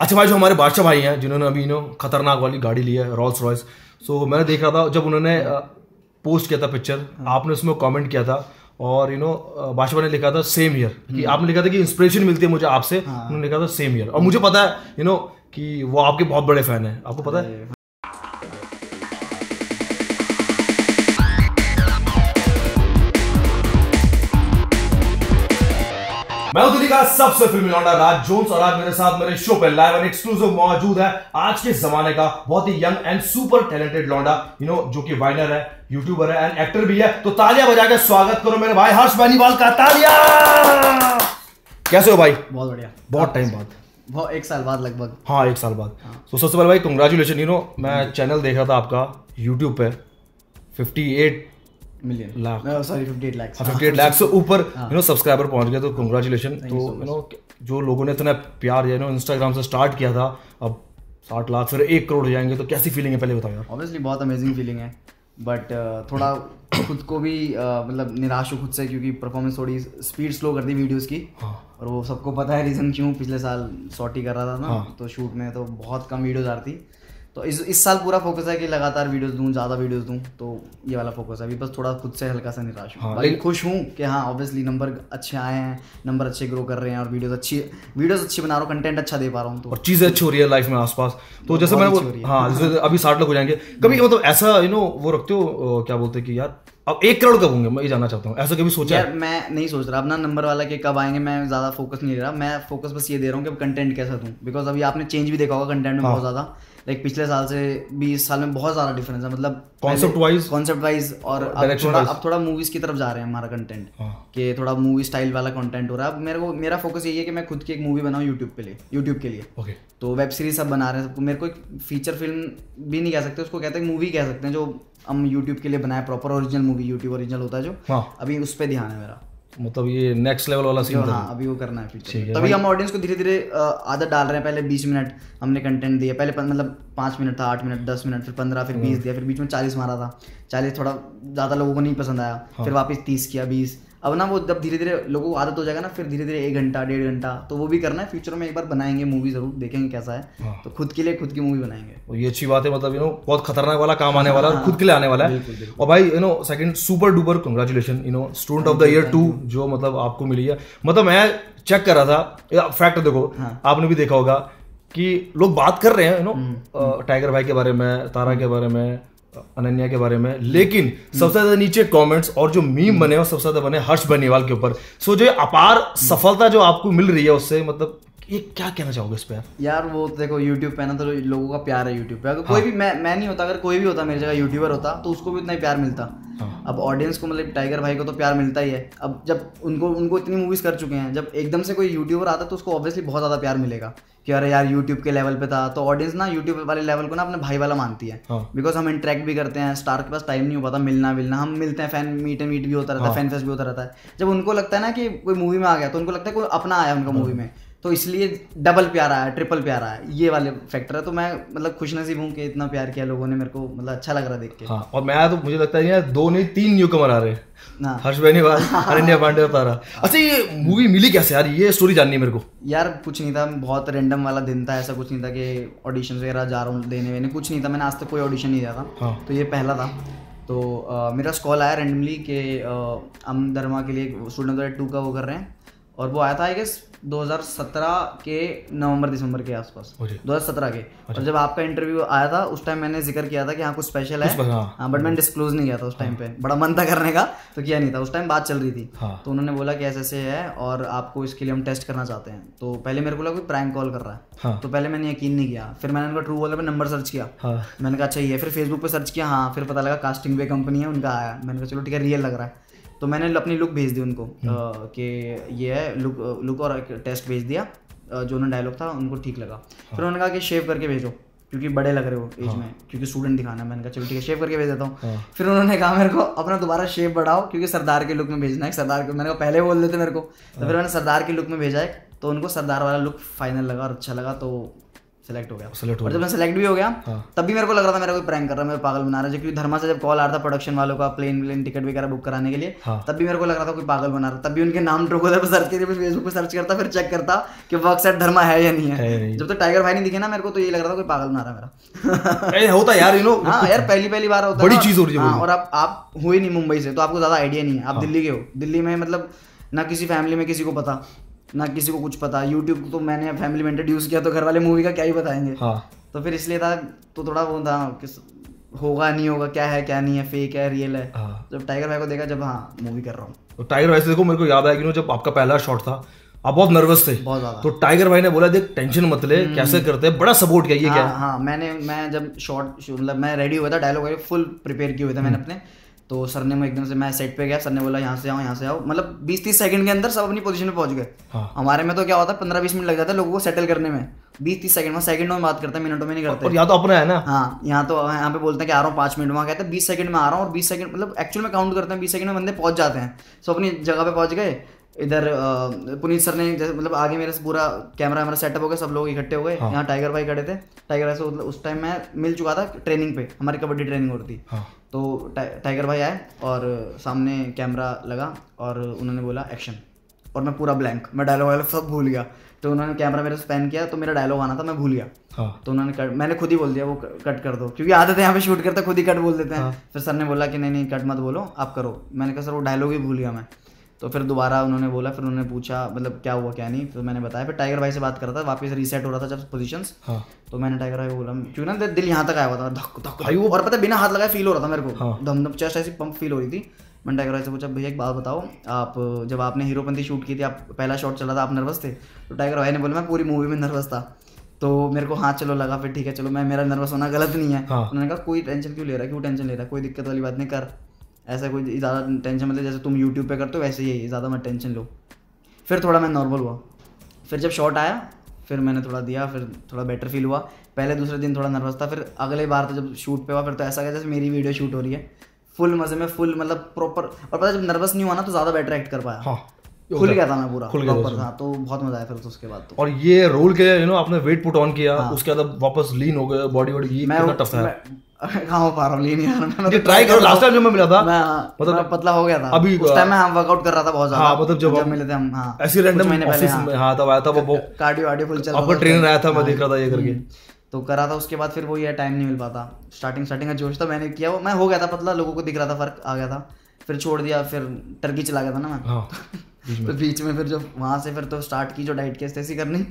अच्छा भाई जो हमारे बादशाह भाई हैं जिन्होंने अभी नो खतरनाक वाली गाड़ी ली है रॉल्स रॉयस सो मैंने देख रहा था जब उन्होंने पोस्ट किया था पिक्चर आपने उसमें कमेंट किया था और यू नो बादशाह ने लिखा था सेम ईयर कि आपने लिखा था कि इंस्पिरेशन मिलती है मुझे आपसे उन्होंने लिखा था सेम ईयर और मुझे पता है यू नो कि वो आपके बहुत बड़े फ़ैन हैं। आपको पता है? मैं हूँ दिल्ली का सबसे फिल्मी लौंडा राज जोन्स और आज मेरे साथ मेरे शो पे लाइव एंड एक्सक्लूसिव मौजूद है। आज के जमाने का बहुत ही यंग एंड सुपर टैलेंटेड लौंडा यू नो जो कि वाइनर है यूट्यूबर है एंड एक्टर भी है। तो तालियाँ बजा के स्वागत करो मेरे भाई हर्ष बैनीवाल का तालियाँ। कैसे हो भाई? बहुत बढ़िया। बहुत टाइम बाद। बहुत एक साल बाद लगभग। हाँ एक साल बाद। तो सबसे पहले भाई कंग्रेचुलेशन यू नो मैं चैनल देख रहा था आपका यूट्यूब पे। 58 million lakh. Sorry 58 lakh fifty eight lakh से ऊपर यू नो सब्सक्राइबर पहुँच गए तो कंग्रेचुलेशन तो यू नो जो लोगों ने इतना प्यार यू नो इंस्टाग्राम से स्टार्ट किया था अब साठ लाख फिर एक करोड़ जाएँगे तो कैसी फीलिंग है? पहले बताओ यार। ऑब्वियसली बहुत अमेजिंग फीलिंग है बट थोड़ा खुद को भी uh, मतलब निराश हूँ खुद से क्योंकि परफॉर्मेंस थोड़ी स्पीड स्लो कर दी वीडियोस की। हाँ। और वो सबको पता है रीज़न क्यों पिछले साल सॉटी कर रहा था ना हाँ। तो शूट में तो बहुत कम वीडियोस आ रही थी। तो इस इस साल पूरा फोकस है कि लगातार वीडियोस दूँ ज़्यादा वीडियोस दूँ तो ये वाला फोकस है। अभी बस थोड़ा खुद से हल्का सा निराश हूँ। हाँ, खुश हूँ कि हाँ ऑब्वियसली नंबर अच्छे आए हैं नंबर अच्छे ग्रो कर रहे हैं और वीडियोस अच्छी वीडियोस अच्छी बना रहा हूँ कंटेंट अच्छा दे पा रहा हूँ तो। और चीज़ें अच्छी हो रही है लाइफ में आसपास। तो जैसे बहुत मैंने रही हाँ। जैसे अभी साठ लोग हो जाएँगे। कभी मतलब ऐसा यू नो वो रखते हो क्या बोलते हैं कि यार अब एक करोड़ कब होंगे? मैं ये जानना चाहता हूँ। ऐसा कभी सोचा है? यार मैं नहीं सोच रहा। अपना नंबर वाला के कब आएँगे मैं ज़्यादा फोकस नहीं ले रहा। मैं फोकस बस ये दे रहा हूँ कि कंटेंट कैसा दूँ। बिकॉज़ अभी आपने चेंज भी देखा होगा कंटेंट में हाँ। बहुत ज़्यादा। लाइक पिछले साल से बीस साल में बहुत ज़्यादा डिफरेंस है। मतलब Concept wise? कॉन्सेप्ट वाइज और अब थोड़ा? अब थोड़ा मूवीज़ की तरफ़ जा रहे हैं हमारा कंटेंट हाँ। कि थोड़ा मूवी स्टाइल वाला कंटेंट हो रहा है। अब मेरे को मेरा फोकस यही है कि मैं खुद की एक मूवी बनाऊँ यूट्यूब पे लिए यूट्यूब के लिए। ओके तो वेब सीरीज़ सब बना रहे हैं। सबको मेरे को एक फीचर फ़िल्म भी नहीं कह सकते उसको कहते हैं मूवी कह सकते हैं जो हम यूट्यूब के लिए बनाए proper original movie YouTube original होता है जो। हाँ। अभी उस पर ध्यान है मेरा। मतलब ये नेक्स्ट लेवल वाला सीन हाँ अभी वो करना है ठीक है, तभी हम ऑडियंस को धीरे धीरे आदत डाल रहे हैं। पहले बीस मिनट हमने कंटेंट दिया पहले मतलब पाँच मिनट था आठ मिनट दस मिनट फिर पंद्रह फिर बीस दिया फिर बीच में चालीस मारा था। चालीस थोड़ा ज़्यादा लोगों को नहीं पसंद आया। फिर वापस तीस किया बीस। अब ना वो जब धीरे धीरे लोगों को आदत हो जाएगा ना फिर धीरे धीरे एक घंटा डेढ़ घंटा तो वो भी करना है। फ्यूचर में एक बार बनाएँगे मूवी ज़रूर देखेंगे कैसा है। हाँ। तो खुद के लिए खुद की मूवी बनाएँगे। और ये अच्छी बात है मतलब यू नो बहुत खतरनाक वाला काम आने वाला है और खुद के लिए आने वाला है। और भाई you know second super duper congratulation you know student of the year two जो मतलब आपको मिली है। मतलब मैं चेक कर रहा था। फैक्ट देखो आपने भी देखा होगा कि लोग बात कर रहे हैं यू नो टाइगर भाई के बारे में तारा के बारे में अनन्या के बारे में लेकिन सबसे ज़्यादा नीचे कमेंट्स और जो मीम बने हैं वो सबसे ज़्यादा बने हर्ष बनीवाल के ऊपर। सो जो अपार सफलता जो आपको मिल रही है उससे मतलब ये क्या कहना चाहोगे इस पर यार यार वो देखो यूट्यूब पे ना तो लोगों का प्यार है यूट्यूब पे। अगर हाँ। कोई भी मैं मैं नहीं होता अगर कोई भी होता मेरी जगह यूट्यूबर होता तो उसको भी उतना ही प्यार मिलता। हाँ। अब ऑडियंस को मतलब टाइगर भाई को तो प्यार मिलता ही है। अब जब उनको उनको इतनी मूवीज़ कर चुके हैं जब एकदम से कोई यूट्यूबर आता तो उसको ऑब्वियसली बहुत ज़्यादा प्यार मिलेगा। कि अरे यार यूट्यूब के लेवल पे था तो ऑडियंस ना यूट्यूब वाले लेवल को ना अपने भाई वाला मानती है। हाँ। बिकॉज़ हम इंटरेक्ट भी करते हैं स्टार के पास टाइम नहीं हो पाता मिलना मिलना। हम मिलते हैं फ़ैन मीट एंड मीट भी होता रहता है फ़ैन फेस्ट भी होता रहता है। जब उनको लगता है ना कि कोई मूवी में आ गया तो उनको लगता है कोई अपना आया उनका मूवी में। तो इसलिए डबल प्यार आया ट्रिपल प्यार आया ये वाले फैक्टर है तो मैं मतलब खुश नसीब हूँ कि इतना प्यार किया लोगों ने मेरे को मतलब अच्छा लग रहा है देख के। हाँ और मैं तो मुझे लगता है यार दो नहीं तीन न्यू कमर आ रहे हैं। हर्ष बेनीवाल अरण्या पांडे तारा अच्छा ये मूवी मिली कैसे यार? ये स्टोरी जाननी है मेरे को। यार कुछ नहीं था बहुत रेंडम वाला दिन था ऐसा कुछ नहीं था कि ऑडिशन वगैरह जा रहा हूँ देने वेने कुछ नहीं था। मैंने आज तक कोई ऑडिशन नहीं दिया था। हाँ। तो ये पहला था। तो मेरा कॉल आया रेंडमली कि हम धर्मा के लिए स्टूडेंट टू का वो कर रहे हैं। और वो आया था आई गेस 2017 के नवंबर दिसंबर के आसपास। ओके। 2017 के। और जब आपका इंटरव्यू आया था उस टाइम मैंने ज़िक्र किया था कि हाँ कुछ स्पेशल है। हाँ। हाँ बट मैंने डिस्क्लोज नहीं किया था उस टाइम पे। बड़ा मन था करने का तो किया नहीं था। उस टाइम बात चल रही थी। हाँ। तो उन्होंने बोला कि ऐसे ऐसे है और आपको इसके लिए हम टेस्ट करना चाहते हैं। तो पहले मेरे को लगा कोई प्रैंक कॉल कर रहा है। हाँ। तो पहले मैंने यकीन नहीं किया। फिर मैंने उनका ट्रू वॉलर पर नंबर सर्च किया। हाँ। मैंने कहा अच्छा ये है। फिर फेसबुक पे सर्च किया। हाँ फिर पता लगा कास्टिंग पे कंपनी है उनका आया। मैंने कहा चलो ठीक है रियल लग रहा है। तो मैंने अपनी लुक भेज दी उनको कि ये है लुक लुक और एक टेस्ट भेज दिया जो उन्होंने डायलॉग था उनको ठीक लगा। फिर उन्होंने कहा कि शेव करके भेजो क्योंकि बड़े लग रहे हो एज में क्योंकि स्टूडेंट दिखाना है। मैंने कहा चलो ठीक है शेव करके भेज देता हूँ। हाँ। फिर उन्होंने कहा मेरे को अपना दोबारा शेप बढ़ाओ क्योंकि सरदार के लुक में भेजना है सरदार के मैंने कहा पहले बोल देते मेरे को। तो फिर मैंने सरदार के लुक में भेजा है तो उनको सरदार वाला लुक फाइनल लगा और अच्छा लगा तो सेलेक्ट हो गया। सेलेक्ट हो और जब मैं सेलेक्ट भी हो गया हाँ। तब भी मेरे को लग रहा था मेरा कोई प्रैंक कर रहा है मेरे पागल बना रहा है। क्योंकि धर्मा से जब कॉल आ रहा था प्रोडक्शन वालों का प्लेन प्लेन टिकट वगैरह बुक कराने के लिए हाँ। तब भी मेरे को लग रहा था कोई पागल बना रहा है। तब भी उनके नाम ट्रोको पर सर्च किया फेसबुक पे सर्च करता फिर चेक करता कि वर्क सेट धर्मा है या नहीं है। है। जब तक टाइगर भाई नहीं दिखे ना मेरे को तो ये लग रहा था कोई पागल बना रहा है मेरा। होता यार यू नो हाँ यार पहली पहली बार होता है बड़ी चीज़ हो रही है हाँ, और आप आप हुए नहीं मुंबई से तो आपको ज़्यादा आइडिया नहीं है। हाँ। आप दिल्ली के हो। दिल्ली में मतलब ना किसी फैमिली में किसी को पता। ना किसी को कुछ पता। यूट्यूब तो मैंने फैमिली में इंट्रोड्यूस किया तो घर वाले मूवी का क्या ही बताएँगे? हाँ। तो फिर इसलिए था तो थोड़ा वो था कि होगा नहीं होगा क्या है क्या नहीं है फेक है रियल है। हाँ। जब टाइगर भाई को देखा जब हाँ मूवी कर रहा हूँ। तो टाइगर भाई से देखो मेरे को याद आया कि जब आपका पहला शॉट था आप बहुत नर्वस थे। बहुत ज़्यादा। तो टाइगर भाई ने बोला देख टेंशन मत ले कैसे करते हैं? बड़ा सपोर्ट किया ये हाँ, क्या? हाँ हाँ मैंने मैं जब शॉर्ट मतलब मैं रेडी हुआ था डायलॉग फुल प्रिपेयर किए हुए थे मैंने हम्म। अपने। तो सर ने एकदम से मैं सेट पे गया सर ने बोला यहाँ से आओ यहाँ से आओ। मतलब बीस तीस सेकंड के अंदर सब अपनी पोजीशन में पहुँच गए। हाँ। हमारे में तो क्या होता है पंद्रह बीस मिनट लग जाता है लोगों को सेटल करने में। बीस तीस सेकंड में सेकंडों में बात करते हैं मिनटों में नहीं करते। और यहाँ तो अपना है ना। हाँ यहाँ तो यहाँ पे बोलते हैं कि आ रहा हूँ पाँच मिनट वहाँ कहते हैं बीस सेकंड में आ रहा हूँ और बीस सेकंड मतलब एक्चुअल में काउंट करते हैं बीस सेकंड में बंदे पहुँच जाते हैं। सो अपनी जगह पे पहुँच गए इधर पुनीत सर ने जैसे मतलब आगे मेरे से पूरा कैमरा वैमरा सेटअप हो गया सब लोग इकट्ठे हो गए। हाँ। यहाँ टाइगर भाई खड़े थे। टाइगर भाई से उस टाइम मैं मिल चुका था ट्रेनिंग पे हमारी कबड्डी ट्रेनिंग हो रही थी। हाँ। तो टाइ- टाइगर भाई आए और सामने कैमरा लगा और उन्होंने बोला एक्शन और मैं पूरा ब्लैंक मैं डायलॉग वायलॉग सब भूल गया। तो उन्होंने कैमरा मेरे से पैन किया तो मेरा डायलॉग आना था मैं भूल गया। हाँ। तो उन्होंने कट मैंने खुद ही बोल दिया वो कट कर दो। क्योंकि आदत है यहाँ पे शूट करते खुद ही कट बोल देते हैं। हाँ। फिर सर ने बोला कि नहीं नहीं कट मत बोलो आप करो। मैंने कहा सर वो डायलॉग ही भूल गया मैं। तो फिर दोबारा उन्होंने बोला फिर उन्होंने पूछा मतलब क्या हुआ क्या नहीं तो मैंने बताया। फिर टाइगर भाई से बात कर रहा था वापस रीसेट हो रहा था जब पोजीशंस हाँ। तो मैंने टाइगर भाई को बोला क्योंकि ना दिल यहाँ तक आया हुआ था। धक धक भाई वो- और पता बिना हाथ लगाए फील हो रहा था मेरे को। हाँ। दम दम चेस्ट ऐसी पंप फील हो रही थी। मैंने टाइगर भाई से पूछा भैया एक बात बताओ आप जब आपने हीरोपंती शूट की थी आप पहला शॉट चला था आप नर्वस थे? तो टाइगर भाई ने बोला मैं पूरी मूवी में नर्वस था। तो मेरे को हाँ चलो लगा फिर ठीक है चलो मैं मेरा नर्वस होना गलत नहीं है। हाँ। उन्होंने कहा कोई टेंशन क्यों ले रहा है? क्यों टेंशन ले रहा है? कोई दिक्कत वाली बात नहीं कर। ऐसा कोई ज़्यादा टेंशन मतलब जैसे तुम यूट्यूब पे करते हो, वैसे ही ज़्यादा मत टेंशन लो। फिर थोड़ा मैं नॉर्मल हुआ। फिर जब शॉर्ट आया, फिर मैंने थोड़ा दिया, फिर थोड़ा बेटर फील हुआ। पहले दूसरे दिन थोड़ा नर्वस था, फिर अगले बार तो जब शूट पे हुआ, फिर तो ऐसा गया जैसे मेरी वीडियो शूट हो रही है। फुल मज़े में फुल मतलब प्रॉपर और पता जब नर्वस नहीं हुआ ना तो ज़्यादा बेटर एक्ट कर पाया। हाँ। खुल गया था मैं पूरा खुल गया था तो बहुत मज़ा आया फिर तो उसके बाद तो। और ये रोल के यू नो आपने वेट पुट ऑन किया हाँ। उसके बाद वापस लीन हो गए बॉडी वॉडी ये कितना टफ था। कहाँ हो पा रहा हूँ लेनी यार मैं ये ट्राई करो लास्ट टाइम जब मैं मिला था मैं मतलब पतला हो गया था। अभी- उस टाइम मैं वर्कआउट कर रहा था बहुत ज़्यादा। हाँ, मतलब जब मिले थे हम हाँ। ऐसी रैंडम महीने पहले हाँ। तब आया था वो कार्डियो वार्डियो फुल चल आपका ट्रेनर आया था मैं देख रहा था ये करके। हम्म। तो करा था उसके बाद फिर वो ये टाइम नहीं मिल पाता। स्टार्टिंग स्टार्टिंग का जोश था मैंने किया वो मैं हो गया था पतला लोगों को दिख रहा था फ़र्क आ गया था। फिर छोड़ दिया फिर टर्की चला गया था ना मैं। हाँ। तो बीच में फिर जब वहाँ से फिर तो स्टार्ट की जो डाइट केस तैसी करनी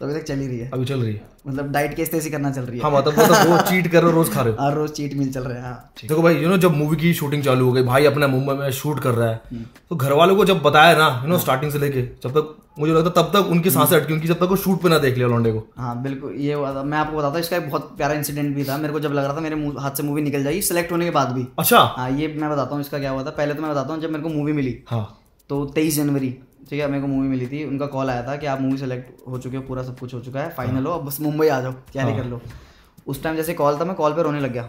तो अभी तक चली रही है। अभी चल रही है। मतलब डाइट केस तैसी करना चल रही है। हाँ मतलब मतलब वो चीट कर रहे हो रोज खा रहे हो। हर रोज चीट मील चल रहे हैं हाँ। देखो भाई यू नो जब मूवी की शूटिंग चालू हो गई भाई अपने मुंबई में शूट कर रहा है हम्म। तो घर वालों को जब बताया ना यू नो स्टार्टिंग से लेके जब तक मुझे लगता तब तक उनकी साँसें अटकी उनकी जब तक वो शूट पे ना देख लिया लौंडे को। हाँ बिल्कुल ये हुआ था। मैं आपको बताता हूँ इसका एक बहुत प्यारा इंसिडेंट भी था। मेरे को जब लग रहा था मेरे हाथ से मूवी निकल जाएगी सिलेक्ट होने के बाद भी। अच्छा। हाँ ये मैं बताता हूँ इसका क्या हुआ था। पहले तो मैं बताता हूँ जब मेरे को मूवी मिली हाँ। तो तेईस जनवरी ठीक है मेरे को मूवी मिली थी। उनका कॉल आया था कि आप मूवी सेलेक्ट हो चुके हो पूरा सब कुछ हो चुका है फाइनल हो। अब बस मुंबई आ जाओ तैयारी कर लो। उस टाइम जैसे कॉल था मैं कॉल पर रोने लग गया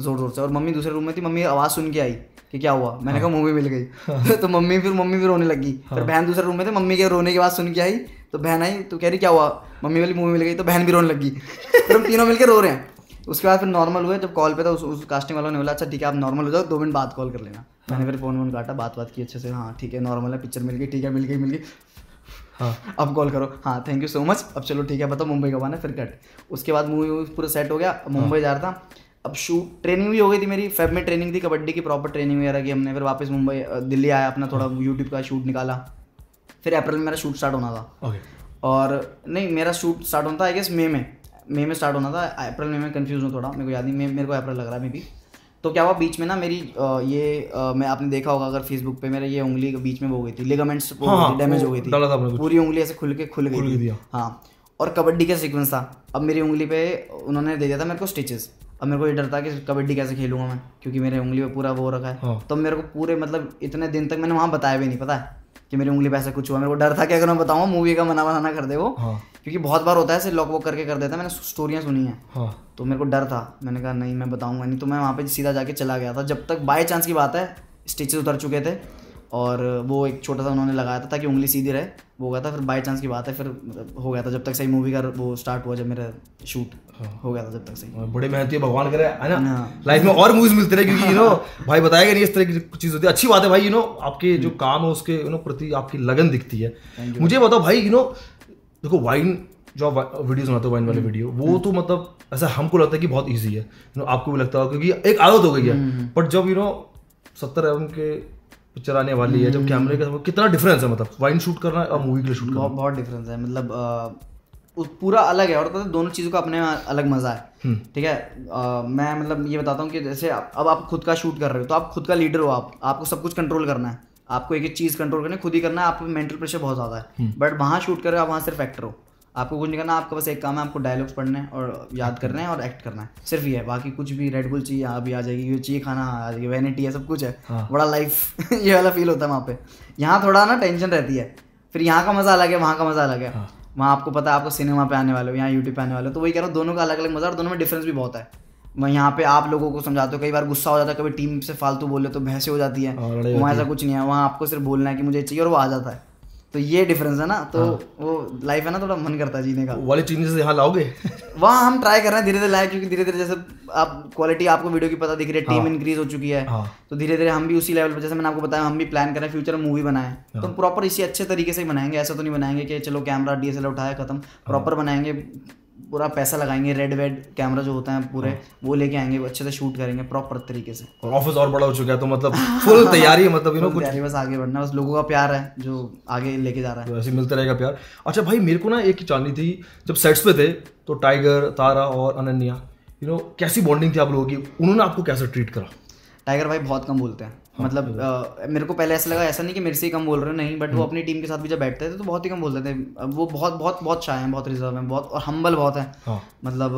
ज़ोर ज़ोर से। और मम्मी दूसरे रूम में थी मम्मी आवाज़ सुन के आई कि क्या हुआ? मैंने कहा मूवी मिल गई। तो मम्मी फिर मम्मी भी रोने लगी। फिर बहन दूसरे रूम में थी मम्मी के रोने की आवाज़ सुन के आई तो बहन आई तो कह रही क्या हुआ? मम्मी वाली मूवी मिल गई तो बहन भी रोने लगी। फिर हम तीनों मिलकर रो रहे हैं। उसके बाद फिर नॉर्मल हुए जब कॉल पे था उस, उस कास्टिंग वालों ने बोला अच्छा ठीक है आप नॉर्मल हो जाओ दो मिनट बाद कॉल कर लेना। मैंने फिर फ़ोन वोन काटा बात बात की अच्छे से हाँ ठीक है नॉर्मल है पिक्चर मिल गई ठीक है मिल गई मिल गई। हाँ। अब कॉल करो। हाँ थैंक यू सो मच अब चलो ठीक है बताओ मुंबई कब आना है फिर कट उसके बाद मूवी पूरा सेट हो गया अब मुंबई जा रहा था। अब शूट ट्रेनिंग भी हो गई थी मेरी फेब में ट्रेनिंग थी कबड्डी की प्रॉपर ट्रेनिंग वगैरह की हमने फिर वापस मुंबई दिल्ली आया अपना थोड़ा यूट्यूब का शूट निकाला। फिर अप्रैल में मेरा शूट स्टार्ट होना था। ओके और नहीं मेरा शूट स्टार्ट होना था आई गेस मई में। मई में स्टार्ट होना था अप्रैल में मैं कंफ्यूज हूँ थोड़ा मेरे को याद नहीं मे- मेरे को अप्रैल लग रहा है मे बी तो क्या हुआ बीच में ना मेरी ये मैं आपने देखा होगा अगर फेसबुक पे मेरे ये उंगली के बीच में वो हो गई थी लिगामेंट्स हाँ, हाँ, डैमेज हो गई थी। पूरी उंगली ऐसे खुल के खुल गई थी। थी, हाँ। और कबड्डी का सीक्वेंस था। अब मेरी उंगली पे उन्होंने दे दिया था मेरे को स्टिचेस अब मेरे को ये डर था कि कबड्डी कैसे खेलूँगा मैं क्योंकि मेरे उंगली पे पूरा वो रखा है। हाँ। तो मेरे को पूरे मतलब इतने दिन तक मैंने वहाँ बताया भी नहीं पता है? कि मेरी उंगली पे ऐसा कुछ हुआ। मेरे को डर था कि अगर मैं बताऊँ मूवी का मना बनाना कर दे वो। हाँ। क्योंकि बहुत बार होता है ऐसे लॉक वॉक करके कर देता है। मैंने स्टोरियाँ सुनी हैं। हाँ। तो मेरे को डर था। मैंने कहा नहीं मैं बताऊँगा नहीं। तो मैं वहाँ पे सीधा जाके चला गया था। जब तक बाई चांस की बात है स्टिचेस उतर चुके थे। और वो एक छोटा सा उन्होंने लगाया था ताकि उंगली सीधी रहे। वो गया था फिर बाई चांस की बात है फिर हो गया था जब तक सही मूवी का वो स्टार्ट हुआ जब मेरा शूट हो। गया था जब तक सही। बड़े मेहनती है, भगवान करे है ना? हाँ। लाइफ में और मूवीज़ मिलते रहे क्योंकि यू नो भाई बताएगा नहीं इस तरह की चीज़ होती है। अच्छी बात है भाई यू नो आपके जो काम है उसके यू नो प्रति आपकी लगन दिखती है। मुझे बताओ भाई यू नो देखो वाइन जो आप वीडियोस बनाते हो वाइन वाले वीडियो वो तो मतलब ऐसा हमको लगता है कि बहुत ईजी है। आपको भी लगता है क्योंकि एक आदत हो गई है। बट जब यू नो सत्तर एवं के पिक्चर आने वाली है जब कैमरे का कितना डिफरेंस है मतलब वाइन शूट करना और मूवी के लिए शूट करना। बहुत डिफरेंस है मतलब पूरा अलग है और पता है दोनों चीज़ों का अपने अलग मज़ा है। ठीक है? अ, मैं मतलब ये बताता हूँ कि जैसे अब आप खुद का शूट कर रहे हो तो आप खुद का लीडर हो आप आपको सब कुछ कंट्रोल करना है। आपको एक एक चीज़ कंट्रोल करनी है खुद ही करना है आपको मेंटल प्रेशर बहुत ज़्यादा है। बट वहाँ शूट कर रहे हो आप वहाँ सिर्फ़ एक्टर हो। आपको कुछ नहीं करना आपका बस एक काम है आपको डायलॉग्स पढ़ने हैं और याद करने हैं और एक्ट करना है। सिर्फ़ ये है बाकी कुछ भी रेड बुल चाहिए यहाँ भी आ जाएगी ये चाहिए खाना आ जाएगी वैनिटी है सब कुछ है। बड़ा लाइफ ये वाला फील होता है वहाँ पे। यहाँ थोड़ा ना टेंशन रहती है फिर यहाँ का मज़ा अलग है वहाँ का मज़ा अलग है। वहाँ आपको पता है आपको सिनेमा पे आने वाले हो यहाँ यूट्यूब पे आने वाले हो तो वही कह रहा हूँ दोनों का अलग अलग मज़ा है और दोनों में डिफरेंस भी बहुत है। मैं यहाँ पे आप लोगों को समझाते हो कई बार गुस्सा हो जाता है कभी टीम से फालतू बोले तो भैंसे हो जाती है। हाँ, वहाँ ऐसा कुछ नहीं है वहाँ आपको सिर्फ़ बोलना है कि मुझे चाहिए और वो आ जाता है। तो ये डिफरेंस है ना तो हाँ। वो लाइफ है ना थोड़ा मन करता है जीने का। वो वाले चेंजेस यहाँ लाओगे? वहाँ हम ट्राई कर रहे हैं धीरे धीरे लाए क्योंकि धीरे धीरे जैसे आप क्वालिटी आपको वीडियो की पता दिख रही है टीम इंक्रीज हो चुकी है। हाँ। तो धीरे धीरे हम भी उसी लेवल पर जैसे मैंने आपको बताया हम भी प्लान करें रहे हैं फ्यूचर में मूवी बनाए तो प्रॉपर इसी अच्छे तरीके से ही बनाएँगे ऐसा तो नहीं बनाएँगे कि चलो कैमरा डीएसएलआर उठाया खत्म। प्रॉपर बनाएँगे पूरा पैसा लगाएँगे रेड वेड कैमरा जो होता है पूरे वो लेके आएँगे अच्छे से शूट करेंगे प्रॉपर तरीके से। और ऑफ़िस और बड़ा हो चुका है तो मतलब फुल तैयारी है मतलब यू नो तो तैयारी बस आगे बढ़ना बस लोगों का प्यार है जो आगे लेके जा रहा है। तो ऐसे मिलता रहेगा प्यार। अच्छा भाई मेरे को ना एक ही जाननी थी जब सेट्स पे थे तो टाइगर तारा और अनन्या यू नो कैसी बॉन्डिंग थी आप लोगों की? उन्होंने आपको कैसे ट्रीट करा? टाइगर भाई बहुत कम बोलते हैं। मतलब अ, मेरे को पहले ऐसा लगा ऐसा नहीं कि मेरे से ही कम बोल रहे हैं नहीं बट वो अपनी टीम के साथ भी जब बैठते थे तो बहुत ही कम बोलते थे। वो बहुत बहुत बहुत शाय हैं बहुत रिज़र्व हैं बहुत और हम्बल बहुत है। हाँ। मतलब